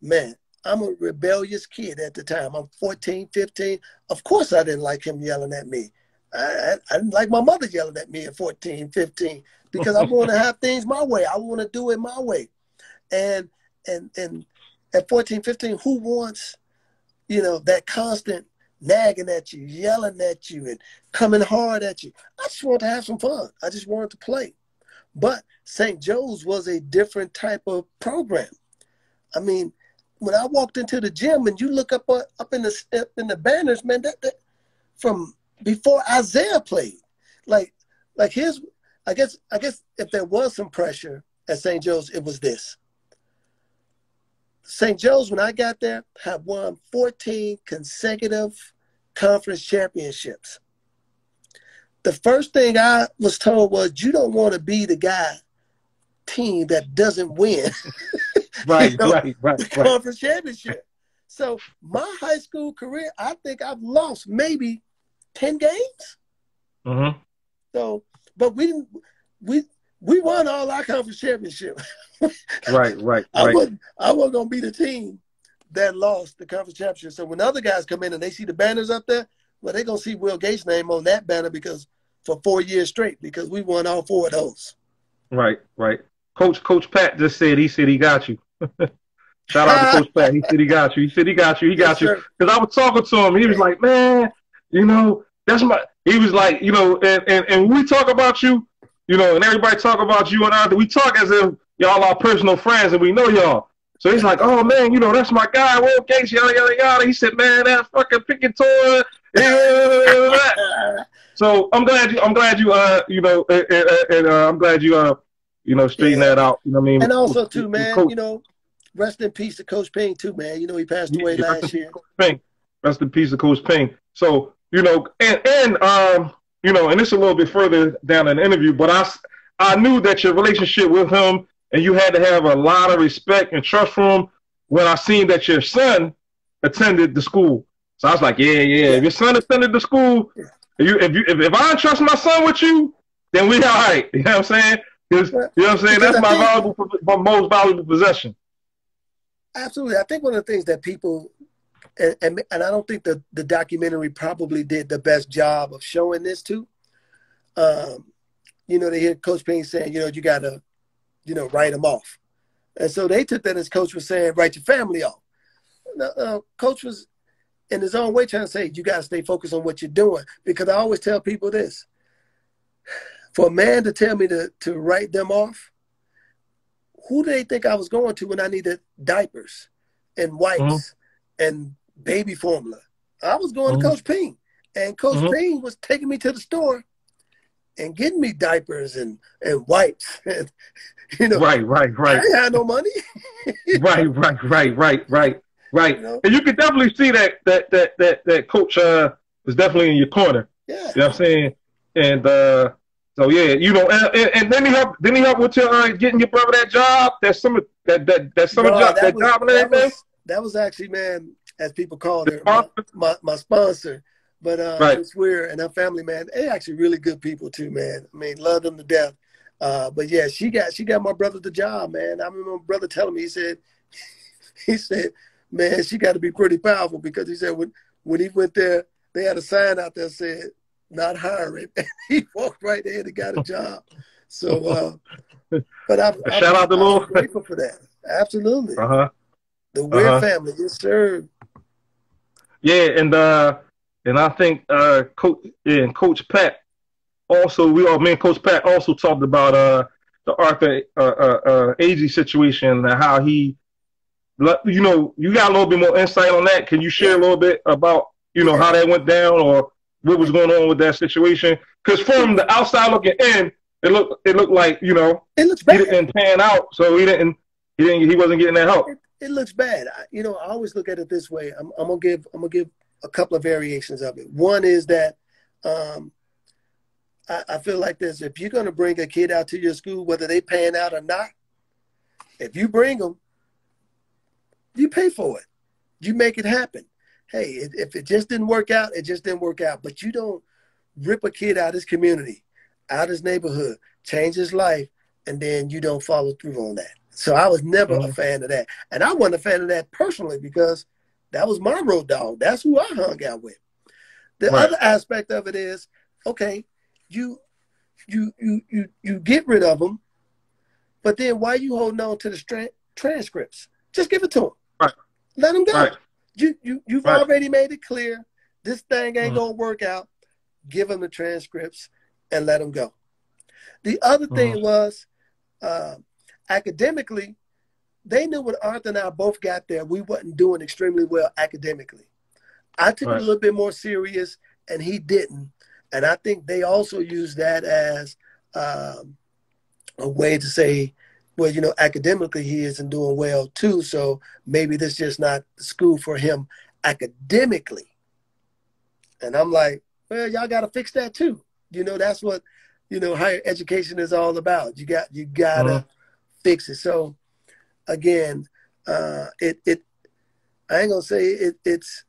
man. I'm a rebellious kid at the time. I'm 14, 15. Of course, I didn't like him yelling at me. I, I, I didn't like my mother yelling at me at 14, 15 because I want to have things my way. I want to do it my way. And and and at 14, 15, who wants, you know, that constant nagging at you, yelling at you, and coming hard at you? I just want to have some fun. I just wanted to play. But St. Joe's was a different type of program. I mean, when I walked into the gym and you look up uh, up in the up in the banners, man, that, that from before Isiah played, like like his, I guess I guess if there was some pressure at St. Joe's, it was this. St. Joe's, when I got there, had won 14 consecutive conference championships. The first thing I was told was, you don't want to be the guy team that doesn't win Right, You know, right, right, the right. conference championship. So my high school career, I think I've lost maybe 10 games. hmm So, but we didn't, we, we won all our conference championship. Right, right, I right. wasn't, I wasn't going to be the team that lost the conference championship. So when other guys come in and they see the banners up there, well, they're going to see Will Gates' name on that banner because for four years straight, because we won all four of those. Right, right. Coach Coach Pat just said he said he got you. Shout out to Coach Pat. He said he got you. He said he got you. He got Yes, you. Because I was talking to him. He was like, man, you know, that's my. He was like, you know, and and, and we talk about you, you know, and everybody talk about you and I. We talk as if y'all are personal friends and we know y'all. So he's like, oh man, you know, that's my guy, Will Gates, yada yada yada. He said, man, that fucking Pingatore. so I'm glad you, I'm glad you, uh, you know, and, and uh, I'm glad you, uh, you know, straighten yeah. that out. You know what I mean? And also too, man, Coach, you know, rest in peace to Coach Ping too, man. You know, he passed away yeah, last year. Ping. Rest in peace to Coach Ping. So you know, and and um, you know, and this a little bit further down in the interview, but I I knew that your relationship with him and you had to have a lot of respect and trust for him when I seen that your son attended the school. So I was like, yeah, yeah. If your son is attended the school, if you if you if, if I trust my son with you, then we all right. You know what I'm saying? You know what I'm saying? That's my valuable, my most valuable possession. Absolutely. I think one of the things that people and, and, and I don't think the, the documentary probably did the best job of showing this too. Um, you know, they hear Coach Ping saying, you know, you got to, you know, write them off. And so they took that as Coach was saying, write your family off. Uh, Coach was in his own way trying to say, you got to stay focused on what you're doing. Because I always tell people this for a man to tell me to, to write them off, who do they think I was going to when I needed diapers and wipes mm-hmm. and baby formula. I was going mm-hmm. to Coach Ping, and Coach mm-hmm. Ping was taking me to the store and getting me diapers and and wipes. And, you know, right, right, right. I had no money. right, right, right, right, right, right. You know? And you can definitely see that that that that that Coach uh, was definitely in your corner. Yeah, you know what I'm saying. And uh, so yeah, you know, and, and, and then he helped. then he helped with your, uh, getting your brother that job. That summer that that that summer job that, that was, job and everything. That was, that was actually man as people call it, my, my, my, sponsor. But uh, right. it's weird, and her family, man, they actually really good people too, man. I mean, love them to death. Uh, but yeah, she got she got my brother the job, man. I remember my brother telling me, he said, he said, man, she got to be pretty powerful because he said when when he went there, they had a sign out there said not hiring, and he walked right there and got a job. So, uh, but I, shout I, out to Lord. Grateful for that. Absolutely. Uh huh. The Weir uh-huh. family, yes, sir. Yeah, and uh, and I think uh, coach yeah, and Coach Pat also we all me and Coach Pat also talked about uh the Arthur uh, uh, uh Agee situation and how he you know you got a little bit more insight on that. Can you share a little bit about you know how that went down or what was going on with that situation? Because from the outside looking in, it looked it looked like you know it looks bad. he didn't pan out, so he didn't he didn't he wasn't getting that help. It, it looks bad. I, you know, I always look at it this way. I'm, I'm, gonna give I'm gonna give a couple of variations of it. One is that um, I, I, feel like this: if you're gonna bring a kid out to your school, whether they pan out or not, if you bring them, you pay for it. You make it happen. Hey, if it just didn't work out, it just didn't work out. But you don't rip a kid out of his community, out of his neighborhood, change his life, and then you don't follow through on that. So I was never mm-hmm. a fan of that. And I wasn't a fan of that personally because that was my road dog. That's who I hung out with. The right. other aspect of it is, okay, you you you you you get rid of them, but then why are you holding on to the transcripts? Just give it to them. Let them go. Right. You you you've right. already made it clear this thing ain't mm-hmm. gonna work out. Give them the transcripts and let them go. The other thing mm-hmm. was, uh, academically, they knew when Arthur and I both got there, we wasn't doing extremely well academically. I took right. it a little bit more serious, and he didn't. And I think they also used that as um, a way to say, well, you know, academically he isn't doing well too, so maybe this is just not the school for him academically. And I'm like, well, y'all got to fix that too. You know, that's what you know higher education is all about. You got you gotta uh-huh fix it. So again, uh, it it I ain't gonna say it it's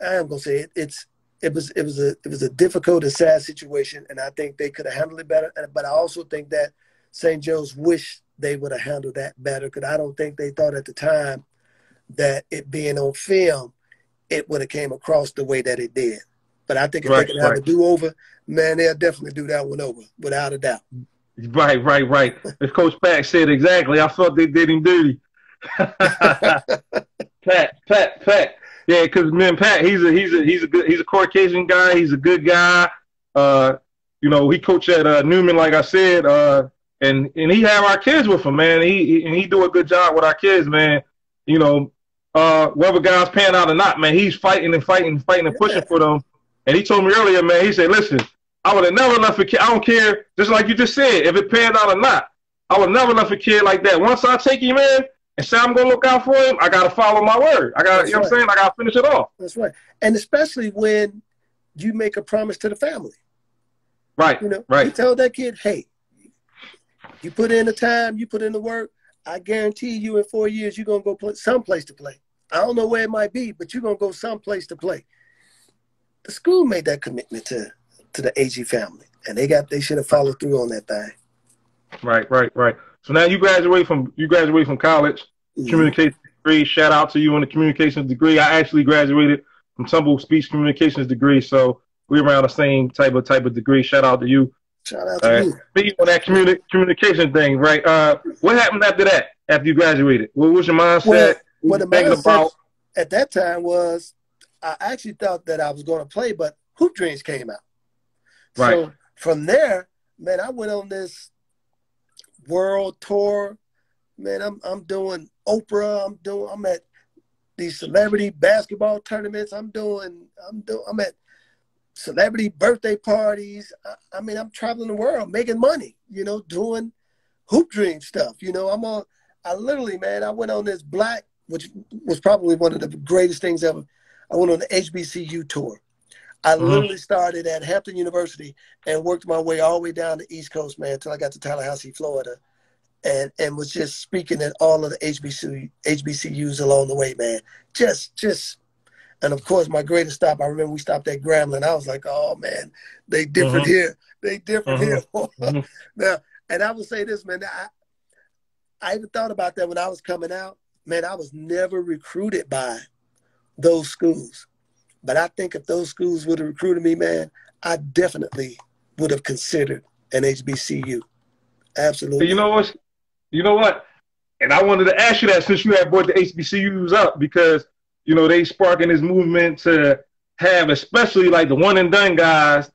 I am gonna say it it's it was it was a it was a difficult and sad situation, and I think they could have handled it better. But I also think that St. Joe's wish they would have handled that better because I don't think they thought at the time that it being on film, it would have came across the way that it did. But I think if right, they could have right. a do over, man, they'll definitely do that one over without a doubt. Right, right, right. As Coach Pat said exactly, I felt they did him dirty. Pat, Pat, Pat. yeah, because man, Pat, he's a he's a he's a good he's a Caucasian guy. He's a good guy. Uh, you know, he coached at uh, Neumann, like I said. Uh, and and he have our kids with him, man. He, he and he do a good job with our kids, man. You know, uh, whether guys pan out or not, man, he's fighting and fighting and fighting and pushing for them. And he told me earlier, man, he said, listen, I would have never left a kid. I don't care, just like you just said, if it panned out or not. I would never left a kid like that. Once I take him in and say I'm gonna look out for him, I gotta follow my word. I gotta, you know right. what I'm saying? I gotta finish it off. That's right. And especially when you make a promise to the family. Right. You know, right. you tell that kid, hey, you put in the time, you put in the work. I guarantee you, in four years, you're gonna go play someplace to play. I don't know where it might be, but you're gonna go someplace to play. The school made that commitment to to the Agee family, and they got they should have followed through on that thing. Right, right, right. So now you graduate from you graduate from college, mm-hmm. communication degree. Shout out to you on the communications degree. I actually graduated from Temple speech communications degree, so we're around the same type of type of degree. Shout out to you. Shout out to right. you. Speaking on that communi- communication thing, right? Uh, what happened after that? After you graduated, what was your mindset? Well, what the mindset about? at that time was, I actually thought that I was going to play, but Hoop Dreams came out. Right. So from there, man, I went on this world tour. Man, I'm I'm doing Oprah. I'm doing. I'm at these celebrity basketball tournaments. I'm doing. I'm doing. I'm at celebrity birthday parties. I, I, mean, I'm traveling the world, making money, you know, doing hoop dream stuff. You know, I'm on, I literally, man, I went on this black, which was probably one of the greatest things ever. I went on the HBCU tour. I mm-hmm. literally started at Hampton University and worked my way all the way down the East Coast, man, until I got to Tallahassee, Florida. And, and was just speaking at all of the HBCU, HBCUs along the way, man. Just, just and of course, my greatest stop, I remember we stopped at Grambling. I was like, oh man, they different mm-hmm. here. They different mm-hmm. here. mm-hmm. now, and I would say this, man, I, I even thought about that when I was coming out. Man, I was never recruited by those schools. But I think if those schools would have recruited me, man, I definitely would have considered an HBCU. Absolutely. You know what? You know what? And I wanted to ask you that since you had brought the HBCUs up because you know, they sparking this movement to have, especially like the one and done guys,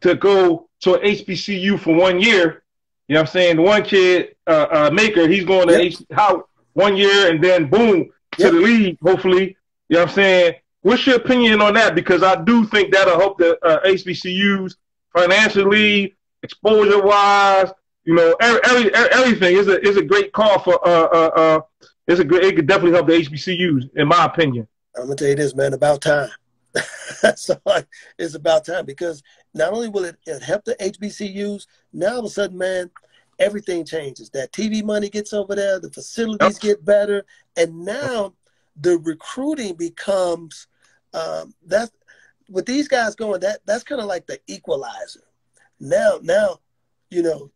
to go to HBCU for one year. You know what I'm saying? The one kid, uh, uh, Makur, he's going to yep. H- how one year and then boom to yep. the league, hopefully. You know what I'm saying? What's your opinion on that? Because I do think that'll help the uh, HBCUs financially, exposure wise, you know, every, every, everything is a is a great call for uh, uh, uh, it's a good. It could definitely help the HBCUs, in my opinion. I'm gonna tell you this, man. About time. so like, it's about time because not only will it, it help the HBCUs, now all of a sudden, man, everything changes. That TV money gets over there, the facilities yep. get better, and now the recruiting becomes um, that's with these guys going. That that's kind of like the equalizer. Now, now, you know,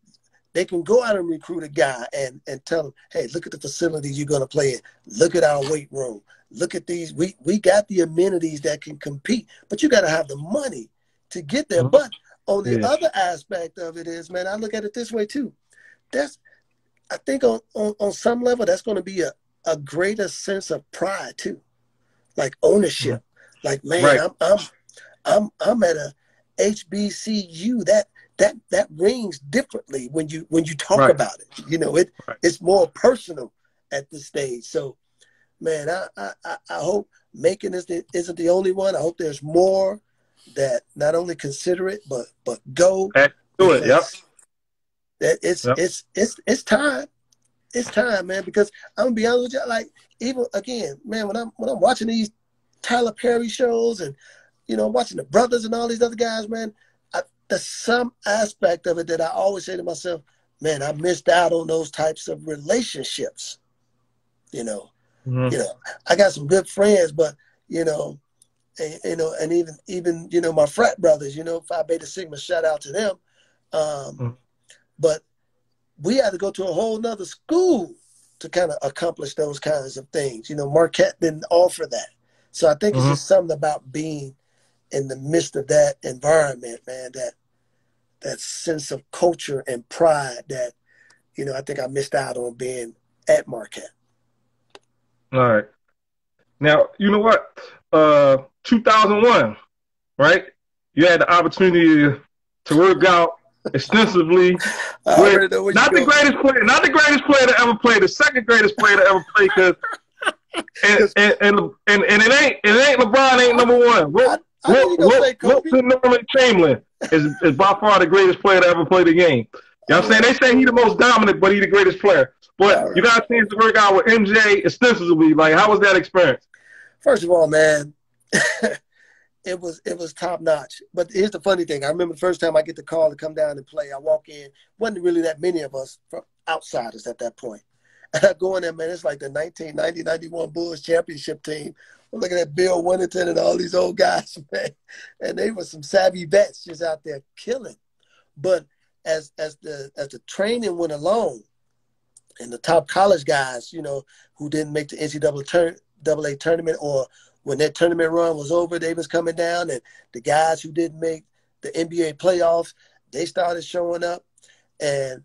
they can go out and recruit a guy and, and tell him, hey, look at the facilities you're going to play in. Look at our weight room. Look at these. We, we got the amenities that can compete, but you got to have the money to get there. Mm-hmm. But on the yeah. other aspect of it is, man, I look at it this way too. That's, I think on, on, on some level, that's going to be a, a greater sense of pride too, like ownership. Mm-hmm. Like, man, right. I'm, I'm, I'm, I'm at a HBCU. That that that rings differently when you when you talk right. about it. You know, it right. it's more personal at this stage. So, man, I I, I hope Makur is the, isn't the only one. I hope there's more that not only consider it but but go do it. Yep. That it's yep. it's it's it's time. It's time, man. Because I'm gonna be honest with you. Like even again, man, when I'm when I'm watching these Tyler Perry shows and you know watching the brothers and all these other guys, man there's some aspect of it that I always say to myself, man, I missed out on those types of relationships. You know, mm-hmm. you know, I got some good friends, but you know, and, you know, and even even you know my frat brothers, you know, Phi Beta Sigma, shout out to them. Um, mm-hmm. But we had to go to a whole nother school to kind of accomplish those kinds of things. You know, Marquette didn't offer that, so I think mm-hmm. it's just something about being in the midst of that environment, man, that that sense of culture and pride that, you know, I think I missed out on being at Marquette. All right. Now you know what? Uh, 2001, right? You had the opportunity to work out extensively. with, not the greatest player, not the greatest player to ever play, the second greatest player to ever play, because and, and, and, and, and it ain't it ain't LeBron ain't number one. Wilt, Wilton Norman Chamberlain is, is by far the greatest player to ever play the game. You know what I'm saying? They say he's the most dominant, but he's the greatest player. But you got a chance to work out with MJ extensively. Like, how was that experience? First of all, man, it was it was top notch. But here's the funny thing: I remember the first time I get the call to come down and play. I walk in, wasn't really that many of us from outsiders at that point. I go in there, man. It's like the 1990-91 Bulls championship team. I'm looking at Bill Wennington and all these old guys, man, and they were some savvy vets just out there killing. But as as the as the training went along, and the top college guys, you know, who didn't make the NCAA tur- AA tournament or when that tournament run was over, they was coming down, and the guys who didn't make the NBA playoffs, they started showing up. And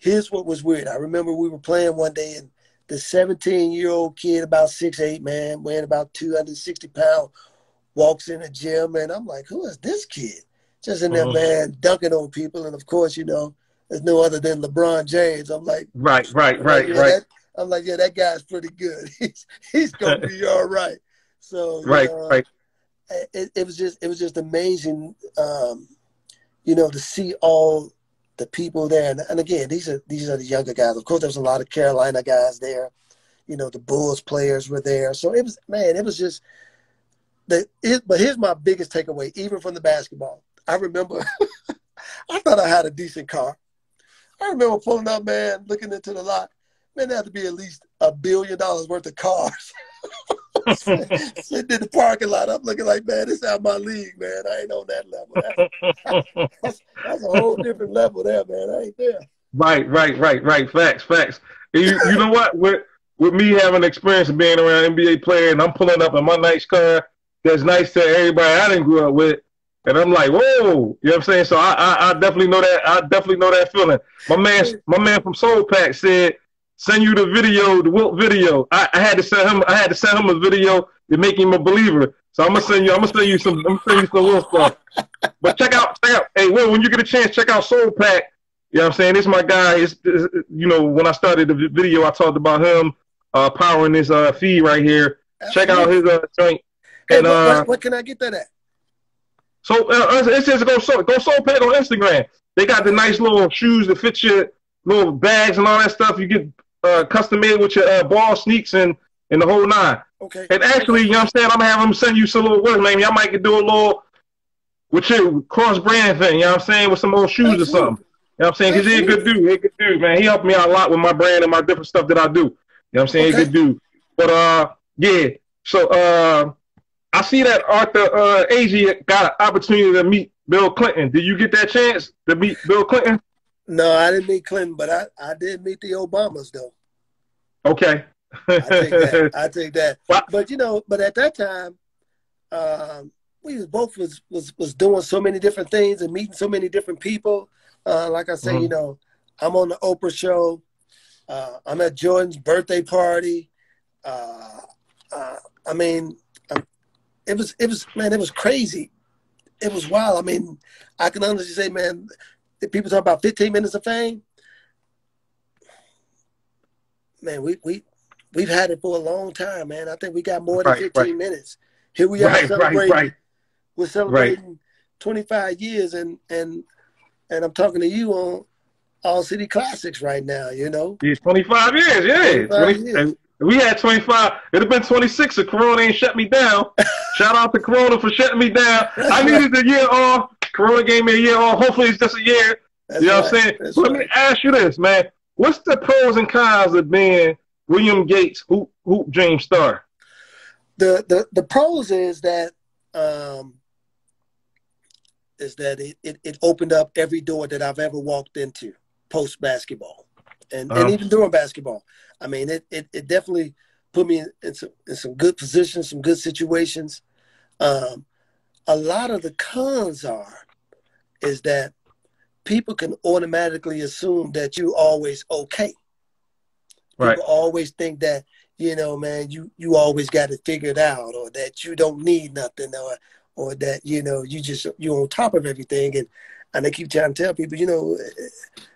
here's what was weird. I remember we were playing one day, and the 17 year old kid, about six eight, man, weighing about 260 pounds, walks in the gym, and I'm like, who is this kid? Just in there, mm-hmm. man, dunking on people. And of course, you know, there's no other than LeBron James. I'm like, right, right, right, yeah, right. That, I'm like, yeah, that guy's pretty good. He's he's gonna be all right. So right, right. It, it was just it was just amazing, um, you know, to see all the people there. And, and again, these are these are the younger guys. Of course, there was a lot of Carolina guys there. You know, the Bulls players were there. So it was man, it was just the. It, but here's my biggest takeaway, even from the basketball. I remember, I thought I had a decent car. I remember pulling up, man, looking into the lot. Man, there had to be at least a billion dollars worth of cars. Sitting in the parking lot, I'm looking like, man, this out my league, man. I ain't on that level. That's, that's, that's, a whole different level there, man. I ain't there. Right, right, right, right. Facts, facts. You, you know what? With with me having experience of being around NBA player, and I'm pulling up in my nice car that's nice to everybody I didn't grow up with. And I'm like, whoa, you know what I'm saying? So I, I, I definitely know that. I definitely know that feeling. My man, my man from Soul Pack said send you the video, the Wilt video. I, I, had to send him. I had to send him a video to make him a believer. So I'm gonna send you. I'm gonna send you some. I'm gonna send you some Wilt stuff. But check out, check out. Hey, Will, when you get a chance, check out Soul Pack. You know what I'm saying? This is my guy. It's, it's, you know, when I started the video, I talked about him uh, powering this uh, feed right here. Check out his uh, joint. Hey, and, uh, what, what, can I get that at? So uh, it says go so go Soul Pack on Instagram. They got the nice little shoes that fit your little bags and all that stuff. You get uh, custom made with your uh, ball sneaks and, and the whole nine. Okay. And actually, you know what I'm saying? I'm gonna have them send you some little work, maybe I might could do a little with your cross brand thing, you know what I'm saying, with some old shoes Absolutely. or something. You know what I'm saying? Because he's a good dude. He's a good dude, man. He helped me out a lot with my brand and my different stuff that I do. You know what I'm saying? Okay. He's a good dude. But uh yeah. So uh I see that Arthur uh Agee got an opportunity to meet Bill Clinton. Did you get that chance to meet Bill Clinton? No, I didn't meet Clinton, but I, I did meet the Obamas though. Okay. I take that. I take that. But you know, but at that time, um, we was both was, was was doing so many different things and meeting so many different people. Uh, like I say, mm-hmm. you know, I'm on the Oprah show. Uh, I'm at Jordan's birthday party. Uh, uh I mean, um, it was it was man, it was crazy. It was wild. I mean, I can honestly say, man, people talk about 15 minutes of fame. Man, we we we've had it for a long time, man. I think we got more than right, 15 right. minutes. Here we are right, celebrating. We're celebrating 25 years, and and and I'm talking to you on All City Classics right now. You know, yeah, 25 years, yeah. 25 20, years. We had 25. It'd have been 26 if Corona ain't shut me down. Shout out to Corona for shutting me down. I needed the year off. Corona gave me a year off. Hopefully it's just a year. That's you know right. what I'm saying? That's Let right. me ask you this, man. What's the pros and cons of being William Gates hoop, hoop dream star? The, the the pros is that um, is that it, it, it opened up every door that I've ever walked into post basketball and, uh-huh. and even during basketball. I mean, it, it, it definitely put me in, in, some, in some good positions, some good situations. Um, a lot of the cons are is that people can automatically assume that you're always okay. People right. always think that you know, man, you you always got it figured out, or that you don't need nothing, or or that you know you just you're on top of everything, and and I keep trying to tell people, you know,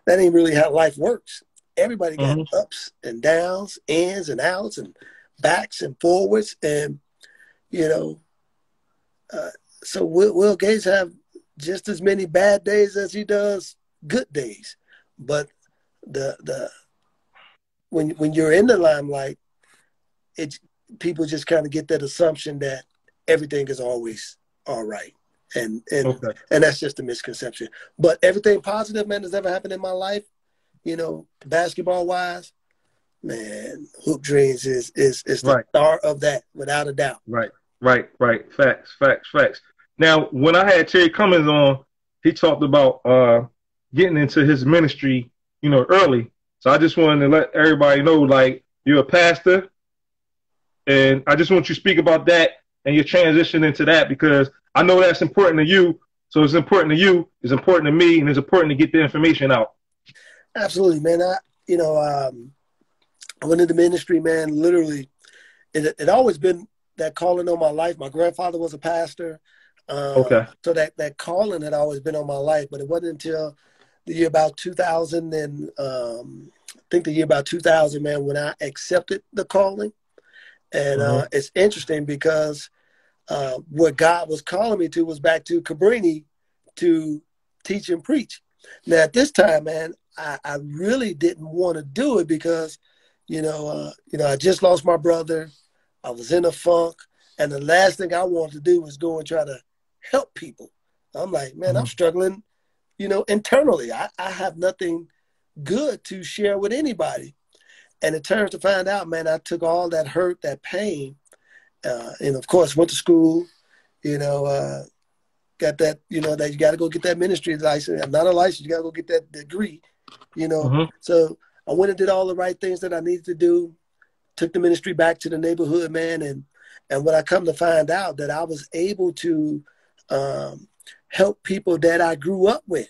that ain't really how life works. Everybody got mm-hmm. ups and downs, ins and outs, and backs and forwards, and you know, uh, so Will, Will Gates have just as many bad days as he does good days, but the the when when you're in the limelight, it people just kind of get that assumption that everything is always all right, and and okay. and that's just a misconception. But everything positive, man, that's ever happened in my life, you know, basketball wise, man, Hoop Dreams is is is the right. star of that without a doubt. Right, right, right. Facts, facts, facts. Now, when I had Terry Cummings on, he talked about uh, getting into his ministry, you know, early. So I just wanted to let everybody know, like, you're a pastor, and I just want you to speak about that and your transition into that because I know that's important to you. So it's important to you, it's important to me, and it's important to get the information out. Absolutely, man. I, you know, um, I went into ministry, man. Literally, it it always been that calling on my life. My grandfather was a pastor. Um, okay. So that that calling had always been on my life, but it wasn't until the year about 2000 and um, I think the year about 2000, man, when I accepted the calling. And uh, mm-hmm. it's interesting because uh, what God was calling me to was back to Cabrini to teach and preach. Now at this time, man, I, I really didn't want to do it because, you know, uh, you know, I just lost my brother. I was in a funk, and the last thing I wanted to do was go and try to help people. I'm like, man, mm-hmm. I'm struggling, you know, internally. I, I have nothing good to share with anybody. And it turns to find out, man, I took all that hurt, that pain, uh, and of course went to school, you know, uh, got that, you know, that you got to go get that ministry license. I'm not a license, you got to go get that degree, you know. Mm-hmm. So I went and did all the right things that I needed to do, took the ministry back to the neighborhood, man, and and when I come to find out that I was able to um, help people that I grew up with.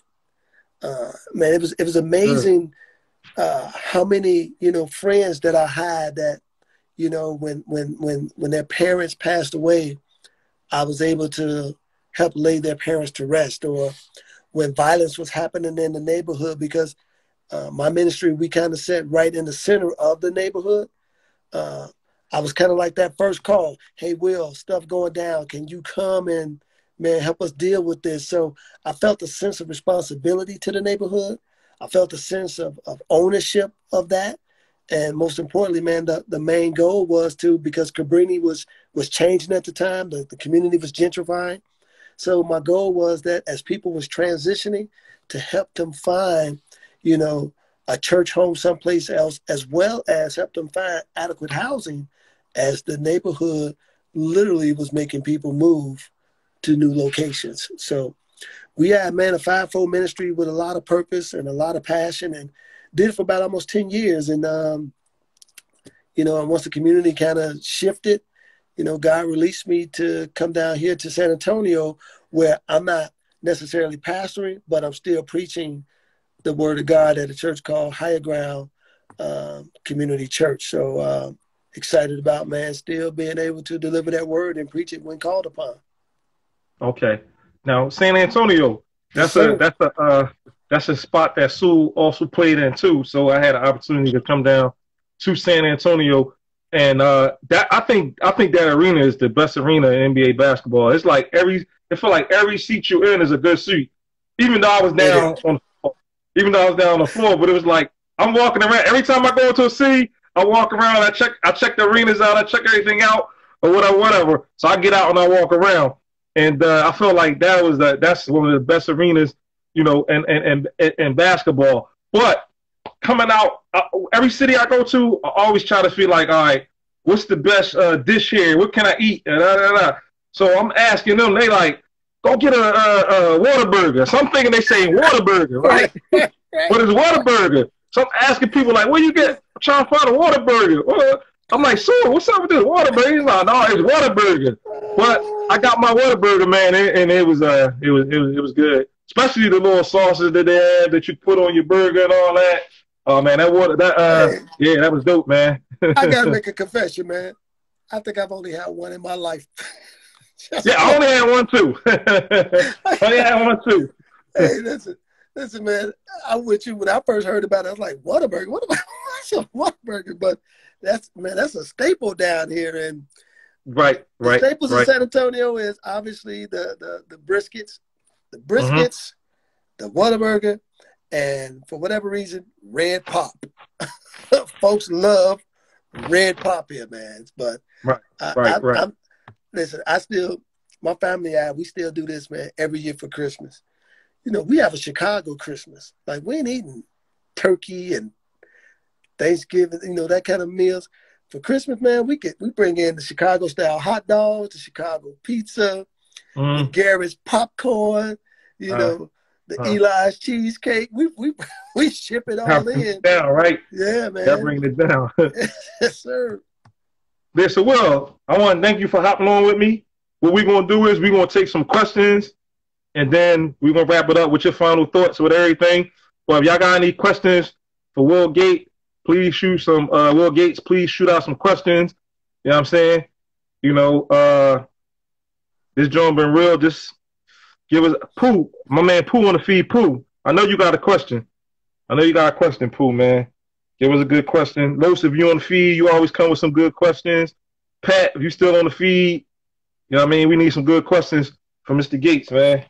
Uh, man, it was it was amazing uh, how many you know friends that I had that you know when when when when their parents passed away, I was able to help lay their parents to rest, or when violence was happening in the neighborhood because uh, my ministry we kind of sat right in the center of the neighborhood. Uh, I was kind of like that first call. Hey, Will, stuff going down. Can you come and man, help us deal with this. So I felt a sense of responsibility to the neighborhood. I felt a sense of, of ownership of that. And most importantly, man, the, the main goal was to because Cabrini was was changing at the time, the, the community was gentrifying. So my goal was that as people was transitioning, to help them find, you know, a church home someplace else, as well as help them find adequate housing, as the neighborhood literally was making people move to new locations. So we had man a fivefold ministry with a lot of purpose and a lot of passion, and did it for about almost ten years. And um, you know, once the community kind of shifted, you know, God released me to come down here to San Antonio, where I'm not necessarily pastoring, but I'm still preaching the word of God at a church called Higher Ground um, Community Church. So uh, excited about man still being able to deliver that word and preach it when called upon. Okay. Now San Antonio, that's a that's a uh, that's a spot that Sue also played in too. So I had an opportunity to come down to San Antonio, and uh, that I think I think that arena is the best arena in NBA basketball. It's like every it feel like every seat you're in is a good seat. Even though I was down on, even though I was down on the floor, but it was like I'm walking around every time I go to a city. I walk around. I check. I check the arenas out. I check everything out, or whatever, whatever. So I get out and I walk around and uh, I felt like that was the, that's one of the best arenas, you know, and and and, and basketball. But coming out, uh, every city I go to, I always try to feel like, all right, what's the best uh, dish here? What can I eat? Da, da, da. So I'm asking them. They like, go get a, a, a Whataburger. So I'm thinking they say Whataburger, right? but it's Whataburger. So I'm asking people like, where you get? I'm trying to find a Whataburger. I'm like, sir, what's up with this Whataburger? He's like, no, it's Whataburger. But I got my Whataburger, man, and it was uh, it was it was it was good. Especially the little sauces that they have that you put on your burger and all that. Oh man, that water, that uh, yeah, that was dope, man. I gotta make a confession, man. I think I've only had one in my life. yeah, I only had one too. I only had one too. hey, listen, listen, man. I'm with you. When I first heard about it, I was like, "Whataburger? What about what's a Whataburger?" But that's man, that's a staple down here, and right, right. staples right. in San Antonio is obviously the the the briskets, the Mm-hmm. briskets, the Whataburger, and for whatever reason, red pop. Folks love red pop here, man. But Right, I, right, I, right. I'm, listen, I still, my family, I, we still do this, man, every year for Christmas. You know, we have a Chicago Christmas. Like we ain't eating turkey and Thanksgiving, you know, that kind of meals. For Christmas, man, we get we bring in the Chicago style hot dogs, the Chicago pizza, Mhm. Garrett's popcorn, you Uh, know, the uh. Eli's cheesecake. We we we ship it all in. down, right? Yeah, man. bring it down. yes, sir. So well, I want to thank you for hopping on with me. What we're gonna do is we're gonna take some questions, and then we're gonna wrap it up with your final thoughts with everything. But if y'all got any questions for Will Gate, please shoot some. Uh, Will Gates, please shoot out some questions. You know what I'm saying? You know, uh, this joint been real. Just give us Pooh, my man Pooh on the feed. Pooh, I know you got a question. I know you got a question, Pooh, man. Give us a good question. Most of you on the feed, you always come with some good questions. Pat, if you still on the feed, you know what I mean? We need some good questions from Mr. Gates, man.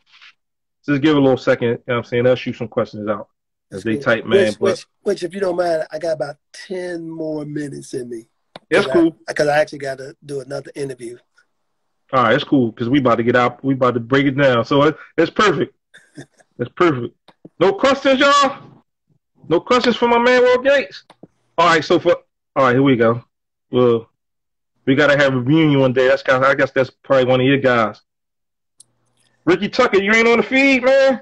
Just give it a little second. You know what I'm saying? They'll shoot some questions out as they type, man. Which, which, which, if you don't mind, I got about ten more minutes in me. that's cool. Because I actually got to do another interview. All right, that's cool because we about to get out. We about to break it down. So it, it's perfect. It's perfect. No questions, y'all. No questions for my man Will Gates. All right, so for all right, here we go. Well, we gotta have a reunion one day. That's kind I guess that's probably one of your guys. Ricky Tucker, you ain't on the feed, man.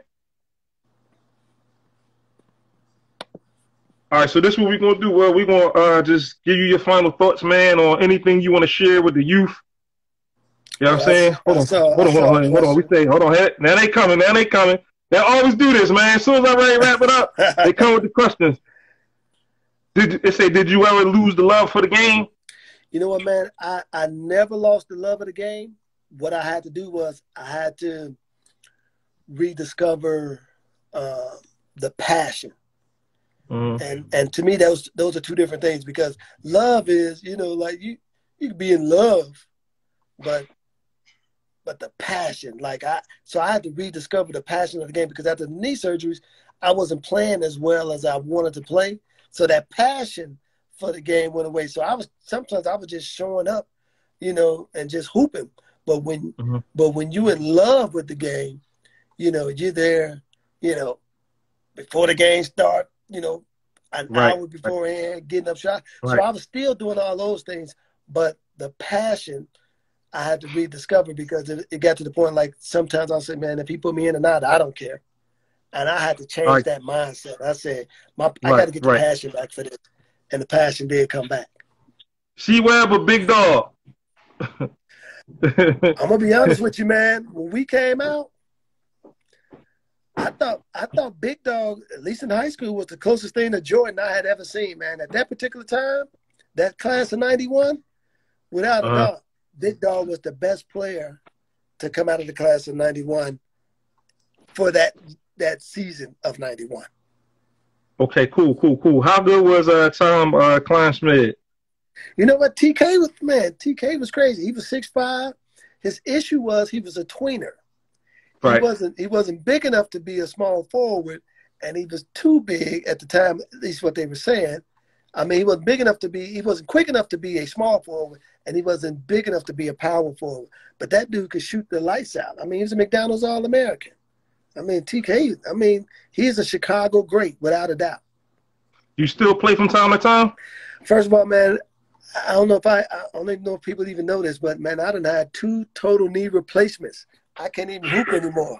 All right, so this is what we're gonna do. Well, we're gonna uh, just give you your final thoughts, man, on anything you want to share with the youth. You know what I'm saying? Hold on, hold on, hold on, hold on. We say, hold on. Now they coming, now they coming. They always do this, man. As soon as I ready wrap it up, they come with the questions. Did it say, did you ever lose the love for the game? You know what, man? I, I never lost the love of the game. What I had to do was I had to rediscover uh, the passion. Mm, And and to me those those are two different things because love is, you know, like you you can be in love, but but the passion, like I so I had to rediscover the passion of the game because after the knee surgeries, I wasn't playing as well as I wanted to play. So that passion for the game went away. So I was sometimes I was just showing up, you know, and just hooping. But when Mhm. but when you in love with the game, you know, you're there, you know, before the game start, you know, an Right. hour beforehand, getting up shot. Right. So I was still doing all those things, but the passion I had to rediscover because it, it got to the point like sometimes I'll say, man, if he put me in or not, I don't care. And I had to change Right. that mindset. I said, my I got to get the right. passion back for this. And the passion did come back. C-Webb a Big Dog? I'm gonna be honest with you, man. When we came out, I thought I thought Big Dog, at least in high school, was the closest thing to Jordan I had ever seen, man. At that particular time, that class of '91, without a Uh-huh. doubt, Big Dog was the best player to come out of the class of '91 for that that season of '91. okay, cool, cool, cool. How good was uh, Tom uh, Kleinschmidt? You know what? TK was man. TK was crazy. He was six five. His issue was he was a tweener. He wasn't he wasn't big enough to be a small forward, and he was too big at the time. At least what they were saying. I mean, he wasn't big enough to be. He wasn't quick enough to be a small forward, and he wasn't big enough to be a power forward. But that dude could shoot the lights out. I mean, he was a McDonald's All American. I mean, TK. I mean, he's a Chicago great without a doubt. You still play from time to time? First of all, man, I don't know if I, I don't even know if people even know this, but man, I done had two total knee replacements. I can't even hoop anymore.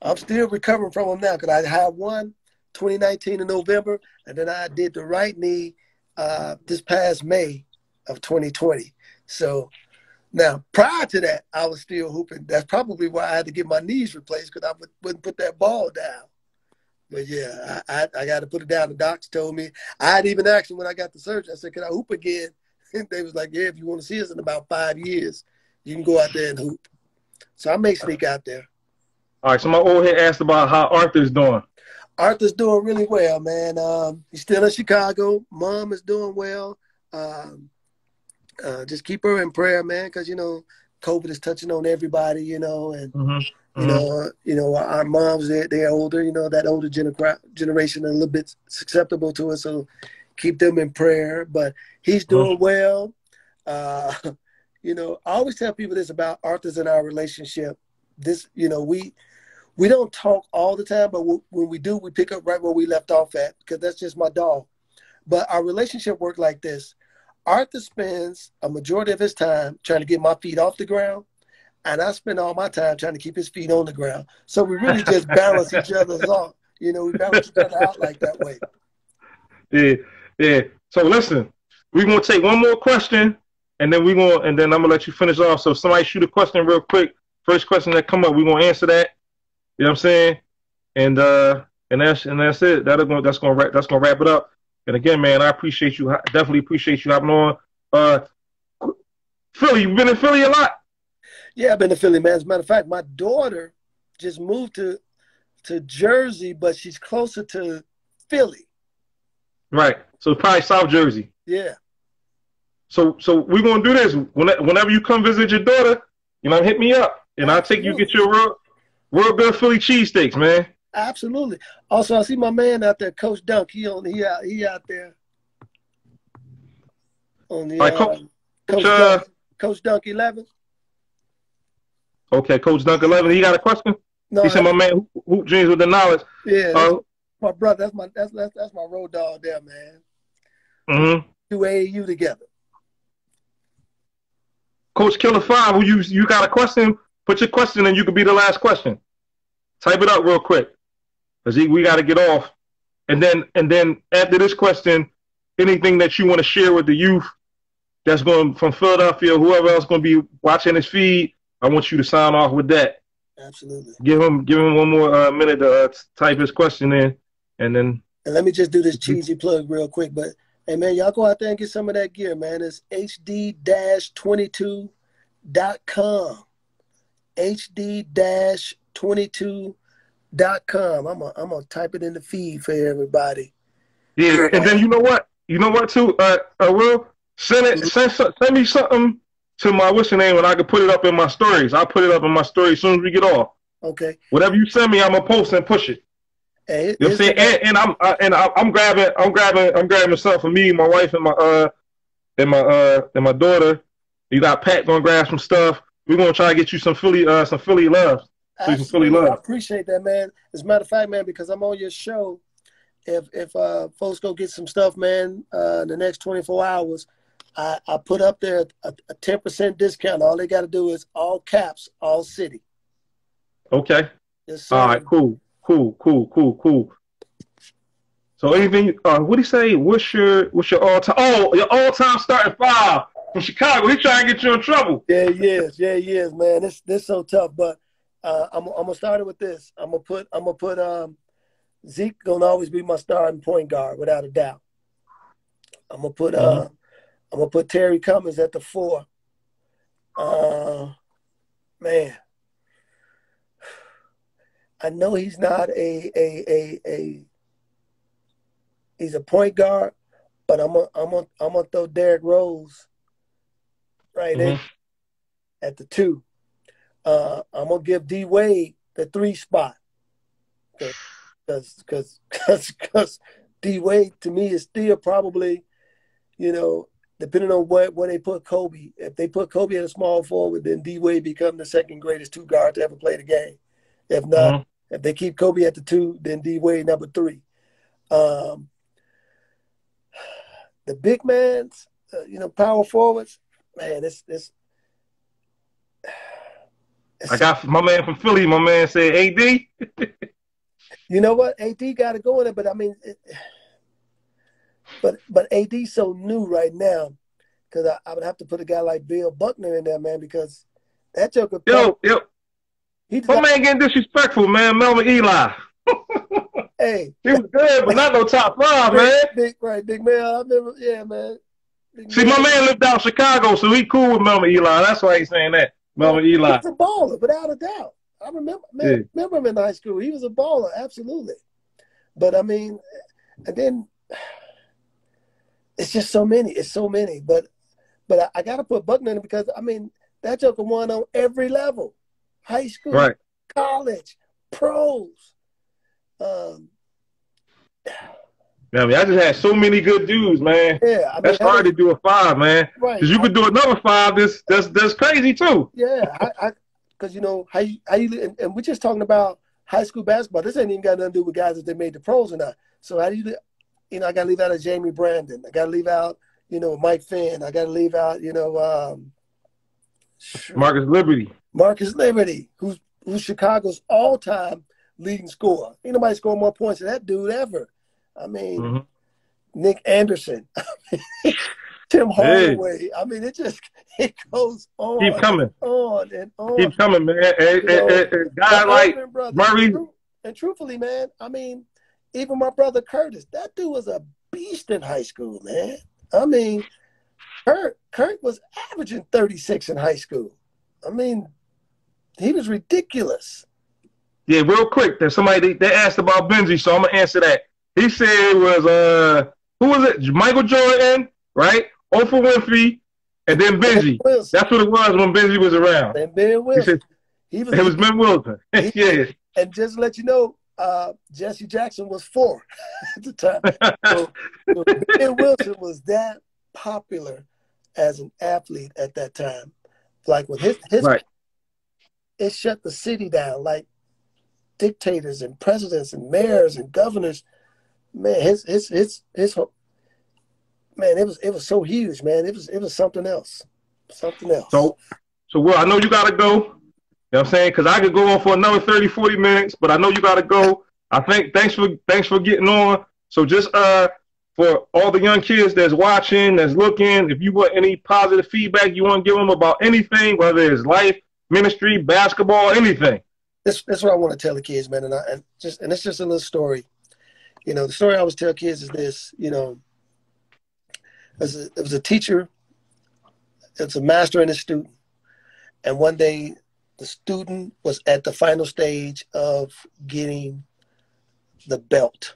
I'm still recovering from them now because I had one 2019 in November, and then I did the right knee uh, this past May of 2020. So now, prior to that, I was still hooping. That's probably why I had to get my knees replaced because I would, wouldn't put that ball down. But yeah, I, I, I got to put it down. The docs told me. I had even asked when I got the surgery. I said, "Can I hoop again?" And they was like, "Yeah, if you want to see us in about five years, you can go out there and hoop." So I may sneak out there. All right. So my old head asked about how Arthur's doing. Arthur's doing really well, man. Um, he's still in Chicago. Mom is doing well. Um, uh, just keep her in prayer, man, because you know COVID is touching on everybody, you know, and Mm-hmm. you know, uh, you know, our moms they're, they're older, you know, that older gener- generation a little bit susceptible to it, so keep them in prayer. But he's doing well. Uh, you know, I always tell people this about Arthur's and our relationship. This, you know, we we don't talk all the time, but w- when we do, we pick up right where we left off at because that's just my dog. But our relationship worked like this. Arthur spends a majority of his time trying to get my feet off the ground, and I spend all my time trying to keep his feet on the ground. So we really just balance each other's off. You know, we balance each other out like that way. Yeah, yeah. So listen, we're gonna take one more question, and then we're gonna, and then I'm gonna let you finish off. So if somebody shoot a question real quick. First question that come up, we're gonna answer that. You know what I'm saying? And uh, and that's and that's it. That'll go. That's gonna wrap. That's gonna wrap it up. And again, man, I appreciate you. Definitely appreciate you hopping on. Uh, Philly, you've been in Philly a lot. Yeah, I've been to Philly, man. As a matter of fact, my daughter just moved to to Jersey, but she's closer to Philly. Right. So probably South Jersey. Yeah. So so we're gonna do this. Whenever you come visit your daughter, you know, hit me up, and I'll take you get your real, real good Philly cheesesteaks, man. Absolutely. Also, I see my man out there, Coach Dunk. He on he out he out there. On the right, uh, Coach- Coach, uh, Dunk, Coach Dunk eleven. Okay, Coach Dunk Eleven. He got a question. No, He said, "My man, Hoop Dreams with the knowledge." yeah, Uh, my brother. That's my that's that's, that's my road dog there, man. Mm-hmm. Do AAU together. Coach Killer Five, who you you got a question? Put your question, and you could be the last question. Type it up real quick, cause we got to get off. And then and then after this question, anything that you want to share with the youth that's going from Philadelphia, whoever else going to be watching this feed, I want you to sign off with that. Absolutely. Give him give him one more uh, minute to uh, type his question in, and then And let me just do this cheesy plug real quick. But hey man, y'all go out there and get some of that gear, man. It's hd-22.com. hd-22.com. I'm gonna I'm gonna type it in the feed for everybody. yeah, and then you know what? You know what too? Uh, uh Will send it send send me something to my what's your name, and I can put it up in my stories. I'll put it up in my story as soon as we get off. Okay. Whatever you send me, I'm gonna post and push it. Hey, You know what I'm saying? And, and I'm I, and I, I'm grabbing I'm grabbing I'm grabbing something for me, my wife, and my uh and my uh and my daughter. You got Pat gonna grab some stuff. We're gonna try to get you some Philly uh some Philly love. So you can fully love. I appreciate that, man. As a matter of fact, man, because I'm on your show, if if uh, folks go get some stuff, man, uh, in the next 24 hours, I, I put up there a, a 10% discount. All they got to do is all caps, all city. Okay. Yes. All right, cool, cool, cool, cool, cool. So anything? Uh, what do you say? What's your what's your all time? Oh, your all time starting five from Chicago. He trying to get you in trouble. Yeah, he is. Yeah, he is, man. This this so tough, but uh, I'm I'm gonna start it with this. I'm gonna put I'm gonna put um Zeke gonna always be my starting point guard without a doubt. I'm gonna put uh I'm gonna put Terry Cummings at the four. Uh, man, I know he's not a a a a he's a point guard, but I'm gonna I'm gonna I'm gonna throw Derrick Rose right in Mhm. at the two. Uh, I'm gonna give D Wade the three spot because because because because D Wade to me is still probably, you know, depending on what where they put Kobe. If they put Kobe at a small forward, then D Wade become the second greatest two guard to ever play the game. If not, Mhm. if they keep Kobe at the two, then D Wade number three. Um, the big man's, uh, you know, power forwards, man, it's it's. I got my man from Philly. My man said, "AD." You know what? AD got to go in it, but I mean, it, but but AD's so new right now because I, I would have to put a guy like Bill Buckner in there, man, because that joker. Yo, yo, he my man getting disrespectful, man. Melvin Ely. Hey, he was good, but not no top five, big, man. Big, right, big man. I remember. Yeah, man. Big See, my man lived out Chicago, so he cool with Melvin Ely. That's why he's saying that. Melvin Ely. He's a baller, without a doubt. I remember, man, Yeah. remember him in high school. He was a baller, absolutely. But I mean, and then it's just so many. It's so many. But but I, I got to put Buckner in because I mean that joker won on every level, high school, Right. college, pros. Um, I mean, I just had so many good dudes, man. yeah, I mean, That's that hard to do a five, man. right. Because you could do another five. This that's that's crazy too. Yeah, I, because you know how you how you and, and we're just talking about high school basketball. This ain't even got nothing to do with guys that they made the pros or not. So how do you, you know, I got to leave out of Jamie Brandon. I got to leave out, you know, Mike Finn. I got to leave out, you know, um, Marcus Liberty. Marcus Liberty, who's who's Chicago's all time leading scorer. Ain't nobody scored more points than that dude ever. I mean, Mhm. Nick Anderson, Tim Hardaway. I mean, it just it goes on, Keep coming. on and on. Keep coming, man. And, and, and, and guy like Irvin brothers, Murray- And truthfully, man, I mean, even my brother Curtis, that dude was a beast in high school, man. I mean, Kurt, Kurt was averaging 36 in high school. I mean, he was ridiculous. Yeah, real quick. There's somebody they, asked about Benji, so I'm gonna answer that. He said it was uh who was it? Michael Jordan, right? Oprah Winfrey, and then Benji. That's what it was when Benji was around. And Ben He Wilson. said He was, it was Ben Wilson. yeah. and just to let you know, uh, Jesse Jackson was four at the time. So, so Ben Wilson was that popular as an athlete at that time. Like with his his Right. It shut the city down. Like dictators and presidents and mayors and governors, man, his his his his man, it was it was so huge, man. It was it was something else. Something else. So so well, I know you gotta go. You know what I'm saying? Because I could go on for another 30, 40 minutes, but I know you gotta go. I think thanks for thanks for getting on. So just uh for all the young kids that's watching, that's looking, if you want any positive feedback you want to give them about anything, whether it's life, ministry, basketball, anything. this that's what I want to tell the kids, man. And I and just and it's just a little story. You know, the story I always tell kids is this. You know, as a, it was a teacher, it's a master and a student, and one day the student was at the final stage of getting the belt,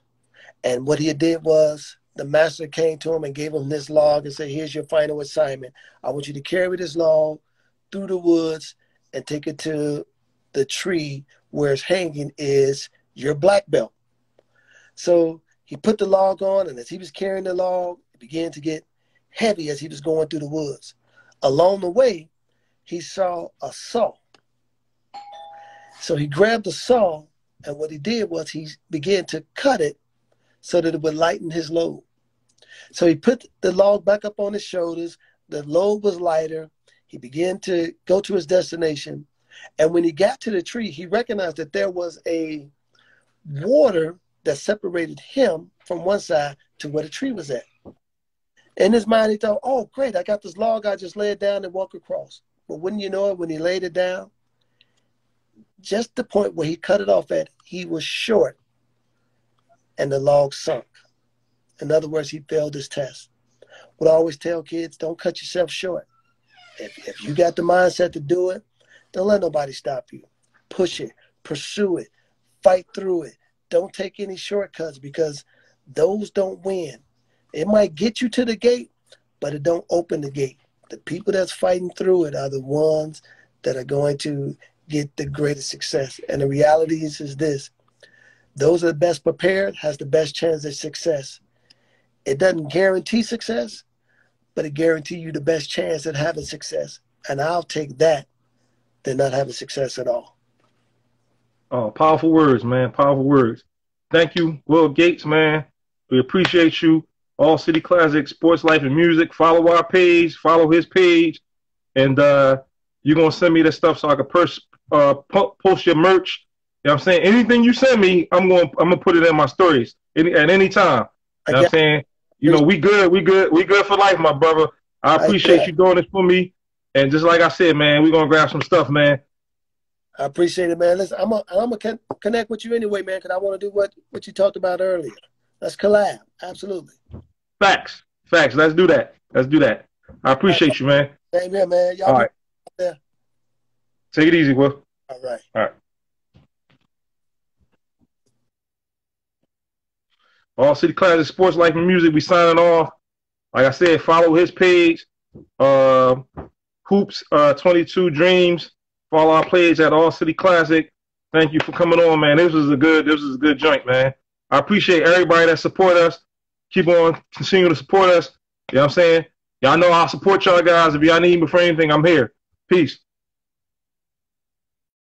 and what he did was the master came to him and gave him this log and said, "Here's your final assignment. I want you to carry this log through the woods and take it to the tree where it's hanging is your black belt. So he put the log on, and as he was carrying the log, it began to get heavy as he was going through the woods. Along the way, he saw a saw. So he grabbed the saw, and what he did was he began to cut it so that it would lighten his load. So he put the log back up on his shoulders. The load was lighter. He began to go to his destination. And when he got to the tree, he recognized that there was a water that separated him from one side to where the tree was at. In his mind, he thought, oh, great, I got this log, I just lay it down and walk across. But wouldn't you know it, when he laid it down, just the point where he cut it off at, he was short and the log sunk. In other words, he failed his test. What I always tell kids, don't cut yourself short. If, if you got the mindset to do it, don't let nobody stop you. Push it, pursue it, fight through it. Don't take any shortcuts because those don't win. It might get you to the gate, but it don't open the gate. The people that's fighting through it are the ones that are going to get the greatest success. And the reality is, is this those are the best prepared has the best chance at success. It doesn't guarantee success, but it guarantees you the best chance at having success. And I'll take that than not having success at all. Oh, powerful words, man. Powerful words. Thank you, Will Gates, man. We appreciate you. All City Classic, Sports Life and Music. Follow our page, follow his page, and uh, you're gonna send me the stuff so I can pers- uh, po- post your merch. You know what I'm saying? Anything you send me, I'm gonna I'm gonna put it in my stories any, at any time. You know what I'm saying? You know, we good, we good, we good for life, my brother. I appreciate you doing this for me. And just like I said, man, we're gonna grab some stuff, man. I appreciate it, man. Listen, I'm gonna I'm gonna connect with you anyway, man, because I want to do what what you talked about earlier. Let's collab. Absolutely. Facts. Facts. Let's do that. Let's do that. I appreciate you, man. Same here, man. Y'all All right. Take it easy, Will. All right. All right. All City Classic Sports Life and Music. We signing off. Like I said, follow his page. Uh, Hoops uh, 22 Dreams. Follow our page at All City Classic. Thank you for coming on, man. This was a good, this was a good joint, man. I appreciate everybody that support us. Keep on continue to support us. You know what I'm saying? Y'all know I'll support y'all guys. If y'all need me for anything, I'm here. Peace.